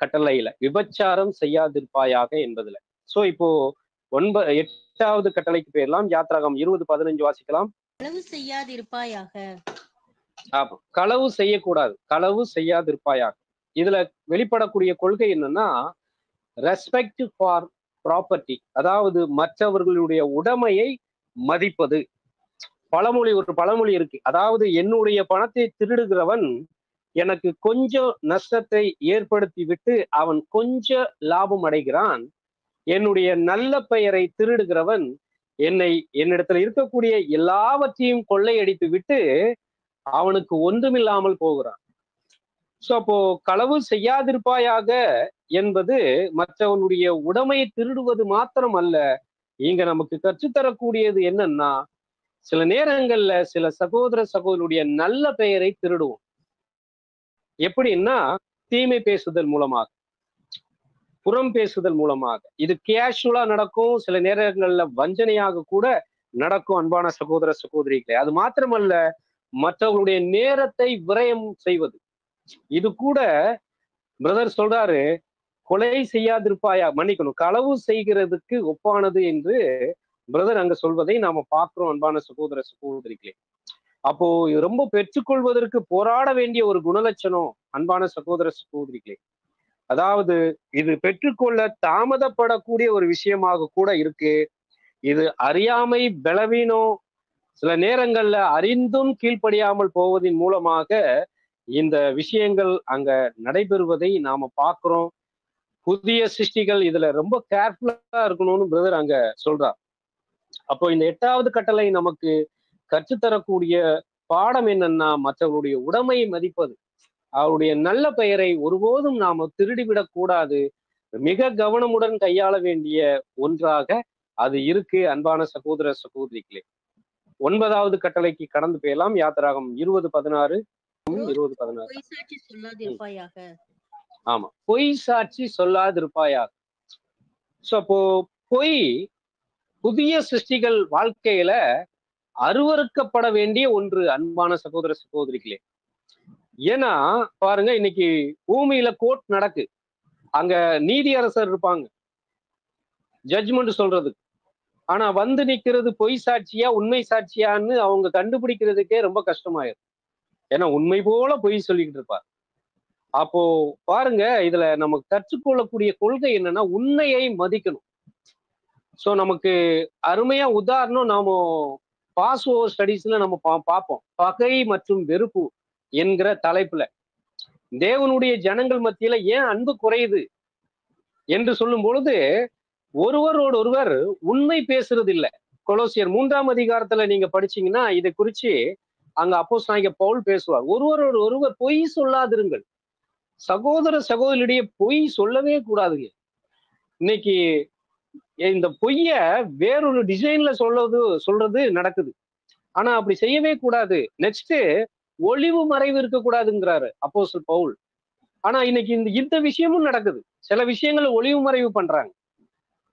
கட்டளையில விபச்சாரம் செய்யாதிருப்பாயாக என்பதுல. சோ இப்போ ஒன்ப எட்டாவது கட்டளைக்கு போயிடலாம். யாத்ராகம் இருபது பதினஞ்சு வாசிக்கலாம். களவு செய்யாதிருப்பாயாக. ஆமா களவு செய்யக்கூடாது. களவு செய்யாதிருப்பாயாக. இதுல வெளிப்படக்கூடிய கொள்கை என்னன்னா ரெஸ்பெக்ட் ஃபார் ப்ராப்பர்ட்டி அதாவது மற்றவர்களுடைய உடைமையை மதிப்பது. பழமொழி ஒரு பழமொழி இருக்கு. அதாவது என்னுடைய பணத்தை திருடுகிறவன் எனக்கு கொஞ்சம் நஷ்டத்தை ஏற்படுத்தி விட்டு அவன் கொஞ்சம் லாபம் அடைகிறான். என்னுடைய நல்ல பெயரை திருடுகிறவன் என்னை என்னிடத்துல இருக்கக்கூடிய எல்லாவற்றையும் கொள்ளையடித்து விட்டு அவனுக்கு ஒன்றுமில்லாமல் போகிறான். சோ அப்போ களவு செய்யாதிருப்பாயாக என்பது மற்றவனுடைய உடமையை திருடுவது மாத்திரம் அல்ல இங்க நமக்கு கற்றுத்தரக்கூடியது என்னன்னா சில நேரங்கள்ல சில சகோதர சகோதரனுடைய நல்ல பெயரை திருடுவோம். எப்படின்னா தீமை பேசுதல் மூலமாக புறம் பேசுதல் மூலமாக. இது கேஷுவலா நடக்கும். சில நேரங்கள்ல வஞ்சனையாக கூட நடக்கும் அன்பான சகோதர சகோதரிகளே. அது மாத்திரமல்ல மற்றவர்களுடைய நேரத்தை விரயம் செய்வது. இது கூட பிரதர் சொல்றாரு கொலை செய்யாதிருப்பாயா? மன்னிக்கணும். களவு செய்கிறதுக்கு ஒப்பானது என்று பிரதர் அங்க சொல்வதை நாம பார்க்கிறோம் அன்பான சகோதர சகோதரிகளே. அப்போ ரொம்ப பெற்றுக்கொள்வதற்கு போராட வேண்டிய ஒரு குணலட்சணம் அன்பான சகோதர சகோதரிகளே. அதாவது இது பெற்றுக்கொள்ள தாமதப்படக்கூடிய ஒரு விஷயமாக கூட இருக்கு. இது அறியாமை பலவீனம். சில நேரங்கள்ல அறிந்தும் கீழ்ப்படியாமல் போவதின் மூலமாக இந்த விஷயங்கள் அங்க நடைபெறுவதை நாம பார்க்கிறோம். புதிய சிருஷ்டிகள் இதுல ரொம்ப கேர்ஃபுல்லா இருக்கணும்னு பிரதர் அங்க சொல்றார். அப்போ இந்த எட்டாவது கட்டளை நமக்கு கற்றுத்தரக்கூடிய பாடம் என்னன்னா மற்றவருடைய உடமையை மதிப்பது. அவருடைய நல்ல பெயரை ஒருபோதும் நாம திருடிவிடக் கூடாது. மிக கவனமுடன் கையாள வேண்டிய ஒன்றாக அது இருக்கு அன்பான சகோதர சகோதரிகளே. ஒன்பதாவது கட்டளைக்கு கடந்து போயலாம். யாத்திராகம் இருபது பதினாறு. இருபது பதினாறு. ஆமா. பொய் சாட்சி சொல்லாதிருப்பாயாக சோ அப்போ பொய் புதிய சிருஷ்டிகள் வாழ்க்கையில அருவறுக்கப்பட வேண்டிய ஒன்று அன்பான சகோதர சகோதரிகளே. ஏன்னா பாருங்க இன்னைக்கு பூமியில கோர்ட் நடக்கு. அங்க நீதியரசர் இருப்பாங்க. ஜட்ஜ்மெண்ட் சொல்றது. ஆனா வந்து நிக்கிறது பொய் சாட்சியா உண்மை சாட்சியான்னு அவங்க கண்டுபிடிக்கிறதுக்கே ரொம்ப கஷ்டமாயிரும். ஏன்னா உண்மை போல பொய் சொல்லிக்கிட்டு இருப்பார். அப்போ பாருங்க இதுல நமக்கு கற்றுக்கொள்ளக்கூடிய கொள்கை என்னன்னா உண்மையை மதிக்கணும். சோ நமக்கு அருமையா உதாரணம் நாம பாஸ் ஓவர் ஸ்டடீஸ்ல நம்ம பா- பார்ப்போம். பகை மற்றும் வெறுப்பு என்கிற தலைப்புல. தேவனுடைய ஜனங்கள் மத்தியில ஏன் அன்பு குறையுது என்று சொல்லும் பொழுது ஒருவரோடு ஒருவர் உண்மை பேசுறது இல்ல கொலோசியர் மூன்றாம் அதிகாரத்துல நீங்க படிச்சீங்கன்னா இதை குறிச்சு அங்க அப்போஸ் நாய்க்க பவுல் பேசுவார். ஒருவர் ஒருவர் பொய் சொல்லாதிருங்கள். சகோதர சகோதரியிடையே பொய் சொல்லவே கூடாதுங்க. இன்னைக்கு இந்த பொய்ய வேறொரு டிசைன்ல சொல்றது சொல்றது நடக்குது. ஆனா அப்படி செய்யவே கூடாது. நெக்ஸ்ட் ஒளிவு மறைவு இருக்கக்கூடாதுங்கிறாரு அப்போசல் பவுல். ஆனா இன்னைக்கு இந்த இந்த விஷயமும் நடக்குது. சில விஷயங்களை ஒளிவு மறைவு பண்றாங்க.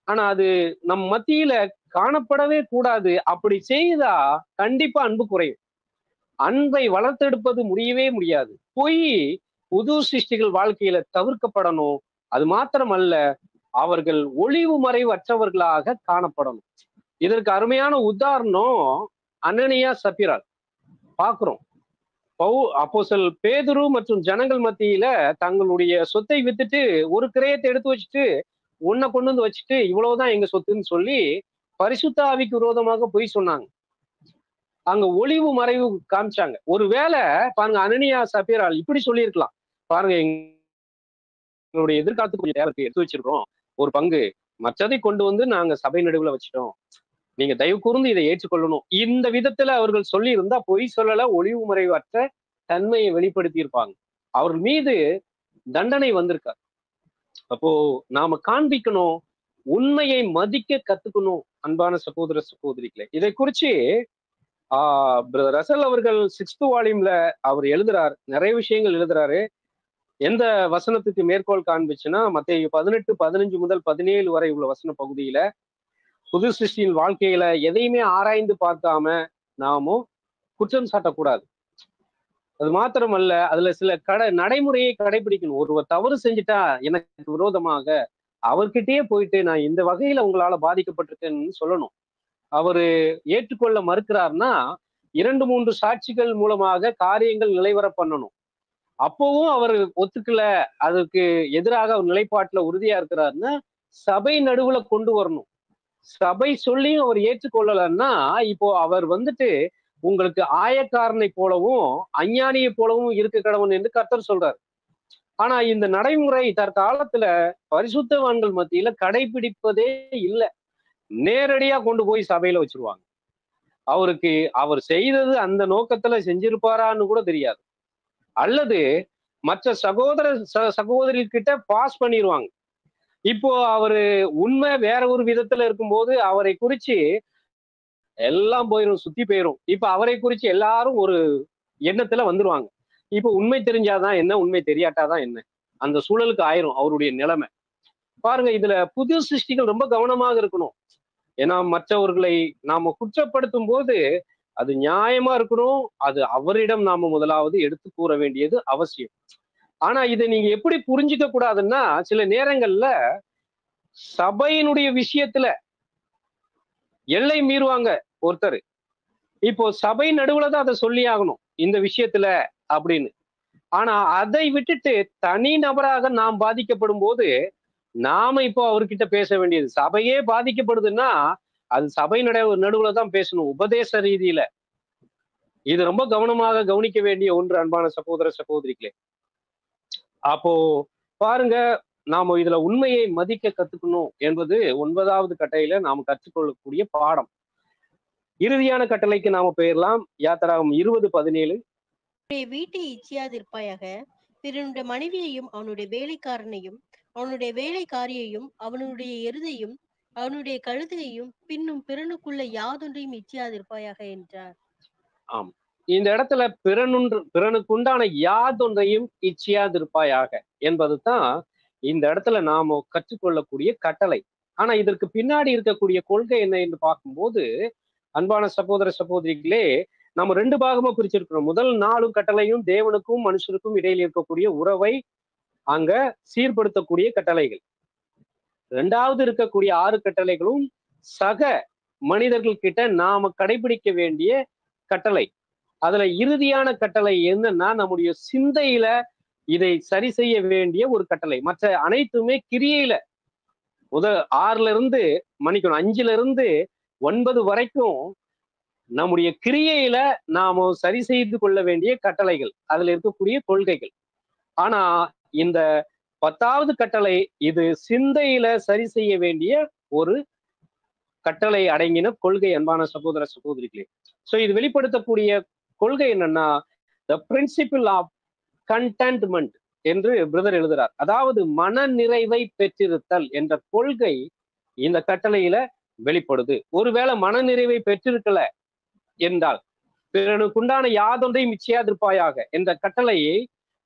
ஆனா அது நம் மத்தியில காணப்படவே கூடாது. அப்படி செய்தா கண்டிப்பா அன்பு குறையும். அன்பை வளர்த்தெடுப்பது முடியவே முடியாது. பொய் புது சிருஷ்டிகள் வாழ்க்கையில தவிர்க்கப்படணும். அது மாத்திரமல்ல அவர்கள் ஒளிவு மறைவு அற்றவர்களாக காணப்படணும். இதற்கு அருமையான உதாரணம் அனனியா சபிரால். பாக்குறோம் பவு அப்போஸ்தலர் பேதுரு மற்றும் ஜனங்கள் மத்தியில தங்களுடைய சொத்தை வித்துட்டு ஒரு கிரயத்தை எடுத்து வச்சுட்டு உன்னை கொண்டு வந்து வச்சுட்டு இவ்வளவுதான் எங்க சொத்துன்னு சொல்லி பரிசுத்த ஆவிக்கு விரோதமாக பொய் சொன்னாங்க. அங்க ஒளிவு மறைவு காமிச்சாங்க. ஒருவேளை பாருங்க அனனியா சபீரால் இப்படி சொல்லியிருக்கலாம். பாருங்க எங்களுடைய எதிர்காலத்துக்கு கொஞ்சம் நேரத்துக்கு எடுத்து வச்சிருக்கோம் ஒரு பங்கு. மற்றதை கொண்டு வந்து நாங்க சபை நடுவுல வச்சிட்டோம். நீங்க தயவு கூர்ந்து இதை ஏற்றுக்கொள்ளணும். இந்த விதத்துல அவர்கள் சொல்லி இருந்தா பொய் சொல்லல ஒளிவு மறைவற்ற தன்மையை வெளிப்படுத்தி இருப்பாங்க அவர்கள் மீது தண்டனை வந்திருக்கார். அப்போ நாம காண்பிக்கணும். உண்மையை மதிக்க கத்துக்கணும் அன்பான சகோதர சகோதரிகளை. இதை குறிச்சு ரசல் அவர்கள் சிக்ஸ்த் வால்யூம்ல அவர் எழுதுறார். நிறைய விஷயங்கள் எழுதுறாரு. எந்த வசனத்துக்கு மேற்கோள் காண்பிச்சுன்னா மத்திய பதினெட்டு பதினஞ்சு முதல் பதினேழு வரை உள்ள வசன பகுதியில புது சிருஷ்டியின் வாழ்க்கையில எதையுமே ஆராய்ந்து பார்க்காம நாமும் குற்றம் சாட்டக்கூடாது. அது மாத்திரமல்ல அதுல சில கடை நடைமுறையை கடைபிடிக்கணும். ஒருவர் தவறு செஞ்சுட்டா எனக்கு விரோதமாக அவர்கிட்டயே போயிட்டு நான் இந்த வகையில உங்களால பாதிக்கப்பட்டிருக்கேன்னு சொல்லணும். அவரு ஏற்றுக்கொள்ள மறுக்கிறார்னா இரண்டு மூன்று சாட்சிகள் மூலமாக காரியங்கள் நிலைவர பண்ணணும். அப்பவும் அவர் ஒத்துக்கல அதுக்கு எதிராக அவர் நிலைப்பாட்டுல உறுதியா இருக்கிறாருன்னா சபை நடுவுல கொண்டு வரணும். சபை சொல்லியும் அவர் ஏற்றுக்கொள்ளலன்னா இப்போ அவர் வந்துட்டு உங்களுக்கு ஆயக்காரனை போலவும் அஞ்ஞானியை போலவும் இருக்க கடவுள் என்று கர்த்தர் சொல்றாரு. ஆனா இந்த நடைமுறை தற்காலத்துல பரிசுத்தவான்கள் மத்தியில கடைபிடிப்பதே இல்லை. நேரடியா கொண்டு போய் சபையில வச்சிருவாங்க. அவருக்கு அவர் செய்தது அந்த நோக்கத்துல செஞ்சிருப்பாரான்னு கூட தெரியாது. அல்லது மற்ற சகோதர சகோதரி கிட்ட பாஸ் பண்ணிடுவாங்க இப்போ அவரு உண்மை வேற ஒரு விதத்துல இருக்கும்போது அவரை குறிச்சு எல்லாம் போயிடும் சுத்தி போயிடும் இப்ப அவரை குறிச்சு எல்லாரும் ஒரு எண்ணத்துல வந்துருவாங்க. இப்ப உண்மை தெரிஞ்சாதான் என்ன உண்மை தெரியாட்டாதான் என்ன? அந்த சூழலுக்கு ஆயிரும் அவருடைய நிலைமை. பாருங்க இதுல புது சிருஷ்டிகள் ரொம்ப கவனமாக இருக்கணும். ஏன்னா மற்றவர்களை நாம குற்றப்படுத்தும் போது அது நியாயமா இருக்கணும். அது அவரிடம் நாம முதலாவது எடுத்து கூற வேண்டியது அவசியம். ஆனா இதை நீங்க எப்படி புரிஞ்சுக்க கூடாதுன்னா சில நேரங்கள்ல சபையினுடைய விஷயத்துல எல்லை மீறுவாங்க ஒருத்தர். இப்போ சபை நடுவுல தான் அதை சொல்லி ஆகணும் இந்த விஷயத்துல அப்படின்னு. ஆனா அதை விட்டுட்டு தனி நபராக நாம் பாதிக்கப்படும் போது நாம இப்போ அவர்கிட்ட பேச வேண்டியது. சபையே பாதிக்கப்படுதுன்னா அது சபை நட நடுவுல தான் பேசணும். உபதேச ரீதியில. இது ரொம்ப கவனமாக கவனிக்க வேண்டிய ஒன்று அன்பான சகோதர சகோதரிகளே. அப்போ பாருங்க நாம இதுல உண்மையை மதிக்க கத்துக்கணும் என்பது ஒன்பதாவது கட்டையில நாம் கற்றுக்கொள்ளக்கூடிய பாடம். இறுதியான கட்டளைக்கு நாம பெயரலாம். யாத்திராகம் இருபது பதினேழு. வீட்டை இச்சியாதிருப்பாயாக. பிறனுடைய மனைவியையும் அவனுடைய வேலைக்காரனையும் அவனுடைய வேலைக்காரியையும் அவனுடைய எருதையும் அவனுடைய கழுதையையும் பின்னும் பிறனுக்குள்ள யாதொன்றையும் இச்சியாதிருப்பாயாக என்றார். ஆம். இந்த இடத்துல பிறனுன்று பிறனுக்குண்டான யாதொன்றையும் இச்சியாதிருப்பாயாக என்பது தான் இந்த இடத்துல நாம கற்றுக்கொள்ளக்கூடிய கட்டளை. ஆனா இதற்கு பின்னாடி இருக்கக்கூடிய கொள்கை என்ன என்று பார்க்கும்போது அன்பான சகோதர சகோதரிகளே நம்ம ரெண்டு பாகமா பிரிச்சிருக்கிறோம். முதல் நாளும் கட்டளையும் தேவனுக்கும் மனுஷருக்கும் இடையில் இருக்கக்கூடிய உறவை அங்க சீர்படுத்தக்கூடிய கட்டளைகள். ரெண்டாவது இருக்கக்கூடிய ஆறு கட்டளைகளும் சக மனிதர்கள் கிட்ட நாம கடைபிடிக்க வேண்டிய கட்டளை. அதுல இறுதியான கட்டளை என்னன்னா நம்முடைய சிந்தையில இதை சரி செய்ய வேண்டிய ஒரு கட்டளை. மற்ற அனைத்துமே கிரியையில. முத ஆறுல இருந்து மன்னிக்கணும் அஞ்சுல இருந்து ஒன்பது வரைக்கும் நம்முடைய கிரியையில நாம சரி செய்து கொள்ள வேண்டிய கட்டளைகள். அதுல இருக்கக்கூடிய கொள்கைகள். ஆனா இந்த பத்தாவது கட்டளை இது சிந்தையில சரி செய்ய வேண்டிய ஒரு கட்டளை அடங்கின கொள்கை அன்பான சகோதர சகோதரிகளே. சோ இது வெளிப்படுத்தக்கூடிய கொள்கை என்னன்னா த பிரின்சிபிள் ஆஃப் கண்டென்ட்மெண்ட் என்று பிரதர் எழுதுறார். அதாவது மன நிறைவை பெற்றிருத்தல் என்ற கொள்கை இந்த கட்டளையில வெளிப்படுது. ஒருவேளை மன நிறைவை பெற்றிருக்கல என்றால் பிறனுக்குண்டான யாதொன்றையும் மிச்சியாதிருப்பாயாக. என்ற கட்டளையை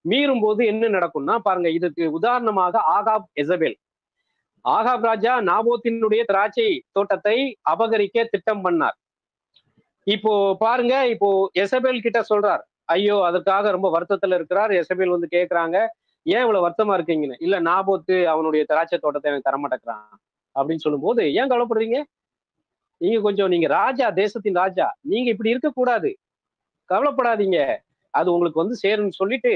மீறும் போது என்ன நடக்கும்னா பாருங்க இதுக்கு உதாரணமாக ஆகாப் எசபேல். ஆகாப் ராஜா நாபோத்தினுடைய திராட்சை தோட்டத்தை அபகரிக்க திட்டம் பண்ணார். இப்போ பாருங்க இப்போ எசபேல் கிட்ட சொல்றார் ஐயோ அதற்காக ரொம்ப வருத்தத்துல இருக்கிறார். எசபேல் வந்து கேக்குறாங்க ஏன் இவ்வளவு வருத்தமா இருக்கீங்கன்னு? இல்ல நாபோத்து அவனுடைய திராட்சை தோட்டத்தை எனக்கு தரமாட்டேக்கிறான் அப்படின்னு சொல்லும் போது ஏன் கவலைப்படுறீங்க? நீங்க கொஞ்சம் நீங்க ராஜா தேசத்தின் ராஜா. நீங்க இப்படி இருக்கக்கூடாது. கவலைப்படாதீங்க. அது உங்களுக்கு வந்து சேரும்னு சொல்லிட்டு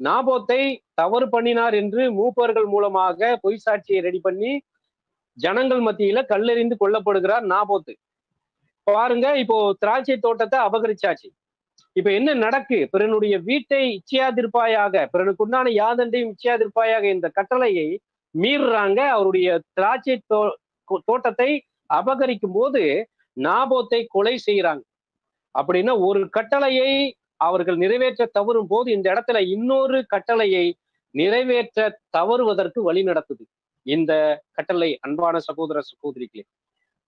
நாபோத்தை தவறு பண்ணினார் என்று மூப்பர்கள் மூலமாக பொய் சாட்சியை ரெடி பண்ணி ஜனங்கள் மத்தியில கல்லெறிந்து கொல்லப்படுகிறார் நாபோத்து. பாருங்க இப்போ திராட்சை தோட்டத்தை அபகரிச்சாச்சு. இப்ப என்ன நடக்கு? பிறனுடைய வீட்டை இச்சையாதிருப்பாயாக பிறனுக்குண்டான யாதண்டையும் இச்சையாதிருப்பாயாக இந்த கட்டளையை மீறுறாங்க. அவருடைய திராட்சை தோ தோட்டத்தை அபகரிக்கும் போது நாபோத்தை கொலை செய்யறாங்க அப்படின்னா ஒரு கட்டளையை அவர்கள் நிறைவேற்ற தவறும் போது இந்த இடத்துல இன்னொரு கட்டளையை நிறைவேற்ற தவறுவதற்கு வழி நடத்துது. இந்த கட்டளை அன்பான சகோதர சகோதரிகளே.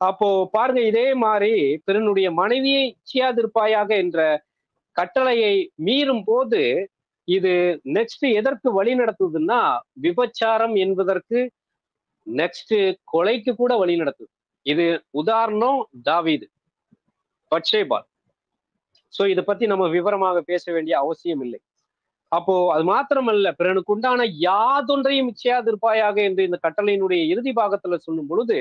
அப்போ பாருங்க இதே மாதிரி பிறனுடைய மனைவியை இச்சியாதிருப்பாயாக என்ற கட்டளையை மீறும் போது இது நெக்ஸ்ட் எதற்கு வழி நடத்துதுன்னா விபச்சாரம் என்பதற்கு நெக்ஸ்ட் கொலைக்கு கூட வழி நடத்துது. இது உதாரணம் தாவீது. பட்சேபால். சோ இதை பத்தி நம்ம விவரமாக பேச வேண்டிய அவசியம் இல்லை. அப்போ அது மாத்திரமல்ல பிறனுக்கு உண்டான யாதொன்றையும் இச்சையாதிருப்பாயாக என்று இந்த கட்டளையினுடைய இறுதி பாகத்துல சொல்லும் பொழுது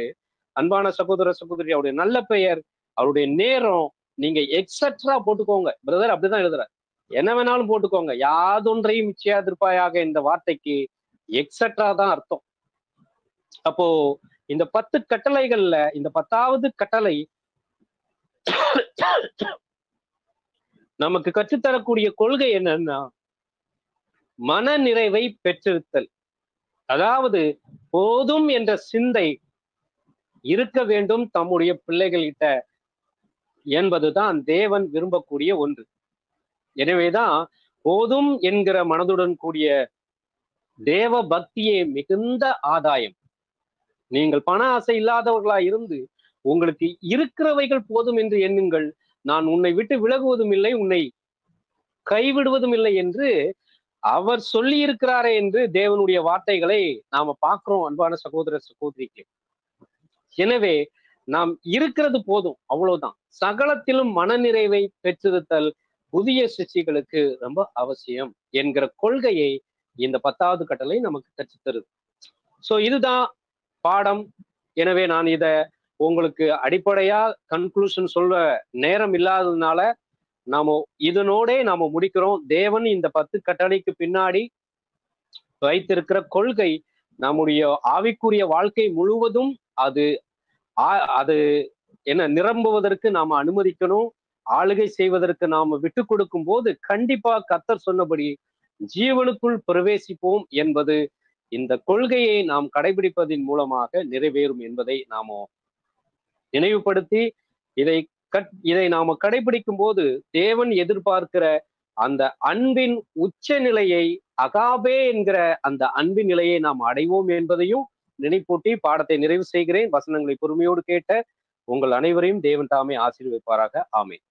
அன்பான சகோதர சகோதரி அவருடைய நல்ல பெயர் அவருடைய நேரம் நீங்க எக்ஸட்ரா போட்டுக்கோங்க. பிரதர் அப்படிதான் எழுதுற என்ன வேணாலும் போட்டுக்கோங்க. யாதொன்றையும் இச்சையாதிருப்பாயாக இந்த வார்த்தைக்கு எக்ஸட்ரா தான் அர்த்தம். அப்போ இந்த பத்து கட்டளைகள்ல இந்த பத்தாவது கட்டளை நமக்கு கற்றுத்தரக்கூடிய கொள்கை என்னன்னா மன நிறைவை பெற்றிருத்தல். அதாவது போதும் என்ற சிந்தை இருக்க வேண்டும் தம்முடைய பிள்ளைகள்கிட்ட என்பதுதான் தேவன் விரும்பக்கூடிய ஒன்று. எனவேதான் போதும் என்கிற மனதுடன் கூடிய தேவ பக்தியே மிகுந்த ஆதாயம். நீங்கள் பண ஆசை இல்லாதவர்களா இருந்து உங்களுக்கு இருக்கிறவைகள் போதும் என்று எண்ணுங்கள். நான் உன்னை விட்டு விலகுவதும் இல்லை உன்னை கைவிடுவதும் இல்லை என்று அவர் சொல்லி இருக்கிறாரே என்று தேவனுடைய வார்த்தைகளை நாம பார்க்கிறோம் அன்பான சகோதர சகோதரிக்கு எனவே நாம் இருக்கிறது போதும் அவ்வளவுதான். சகலத்திலும் மனநிறைவை பெற்றிருத்தல் புதிய சிச்சிகளுக்கு ரொம்ப அவசியம் என்கிற கொள்கையை இந்த பத்தாவது கட்டளை நமக்கு கற்றுத்தருது. சோ இதுதான் பாடம். எனவே நான் இத உங்களுக்கு அடிப்படையா கன்க்ளூஷன் சொல்ல நேரம் இல்லாததுனால நாம இதனோடே நாம முடிக்கிறோம். தேவன் இந்த பத்து கட்டளைக்கு பின்னாடி வைத்திருக்கிற கொள்கை நம்முடைய ஆவிக்குரிய வாழ்க்கை முழுவதும் அது அது என்ன நிரம்புவதற்கு நாம அனுமதிக்கணும். ஆளுகை செய்வதற்கு நாம விட்டு கொடுக்கும் போது கண்டிப்பா கத்தர் சொன்னபடி ஜீவனுக்குள் பிரவேசிப்போம் என்பது இந்த கொள்கையை நாம் கடைபிடிப்பதின் மூலமாக நிறைவேறும் என்பதை நாம நினைவுபடுத்தி இதை கட் இதை நாம கடைபிடிக்கும் போது தேவன் எதிர்பார்க்கிற அந்த அன்பின் உச்ச நிலையை அகாபே என்கிற அந்த அன்பின் நிலையை நாம் அடைவோம் என்பதையும் நினைப்பூட்டி பாடத்தை நிறைவு செய்கிறேன். வசனங்களை பொறுமையோடு கேட்ட உங்கள் அனைவரையும் தேவன் தாமே ஆசீர்வைப்பாராக ஆமேன்.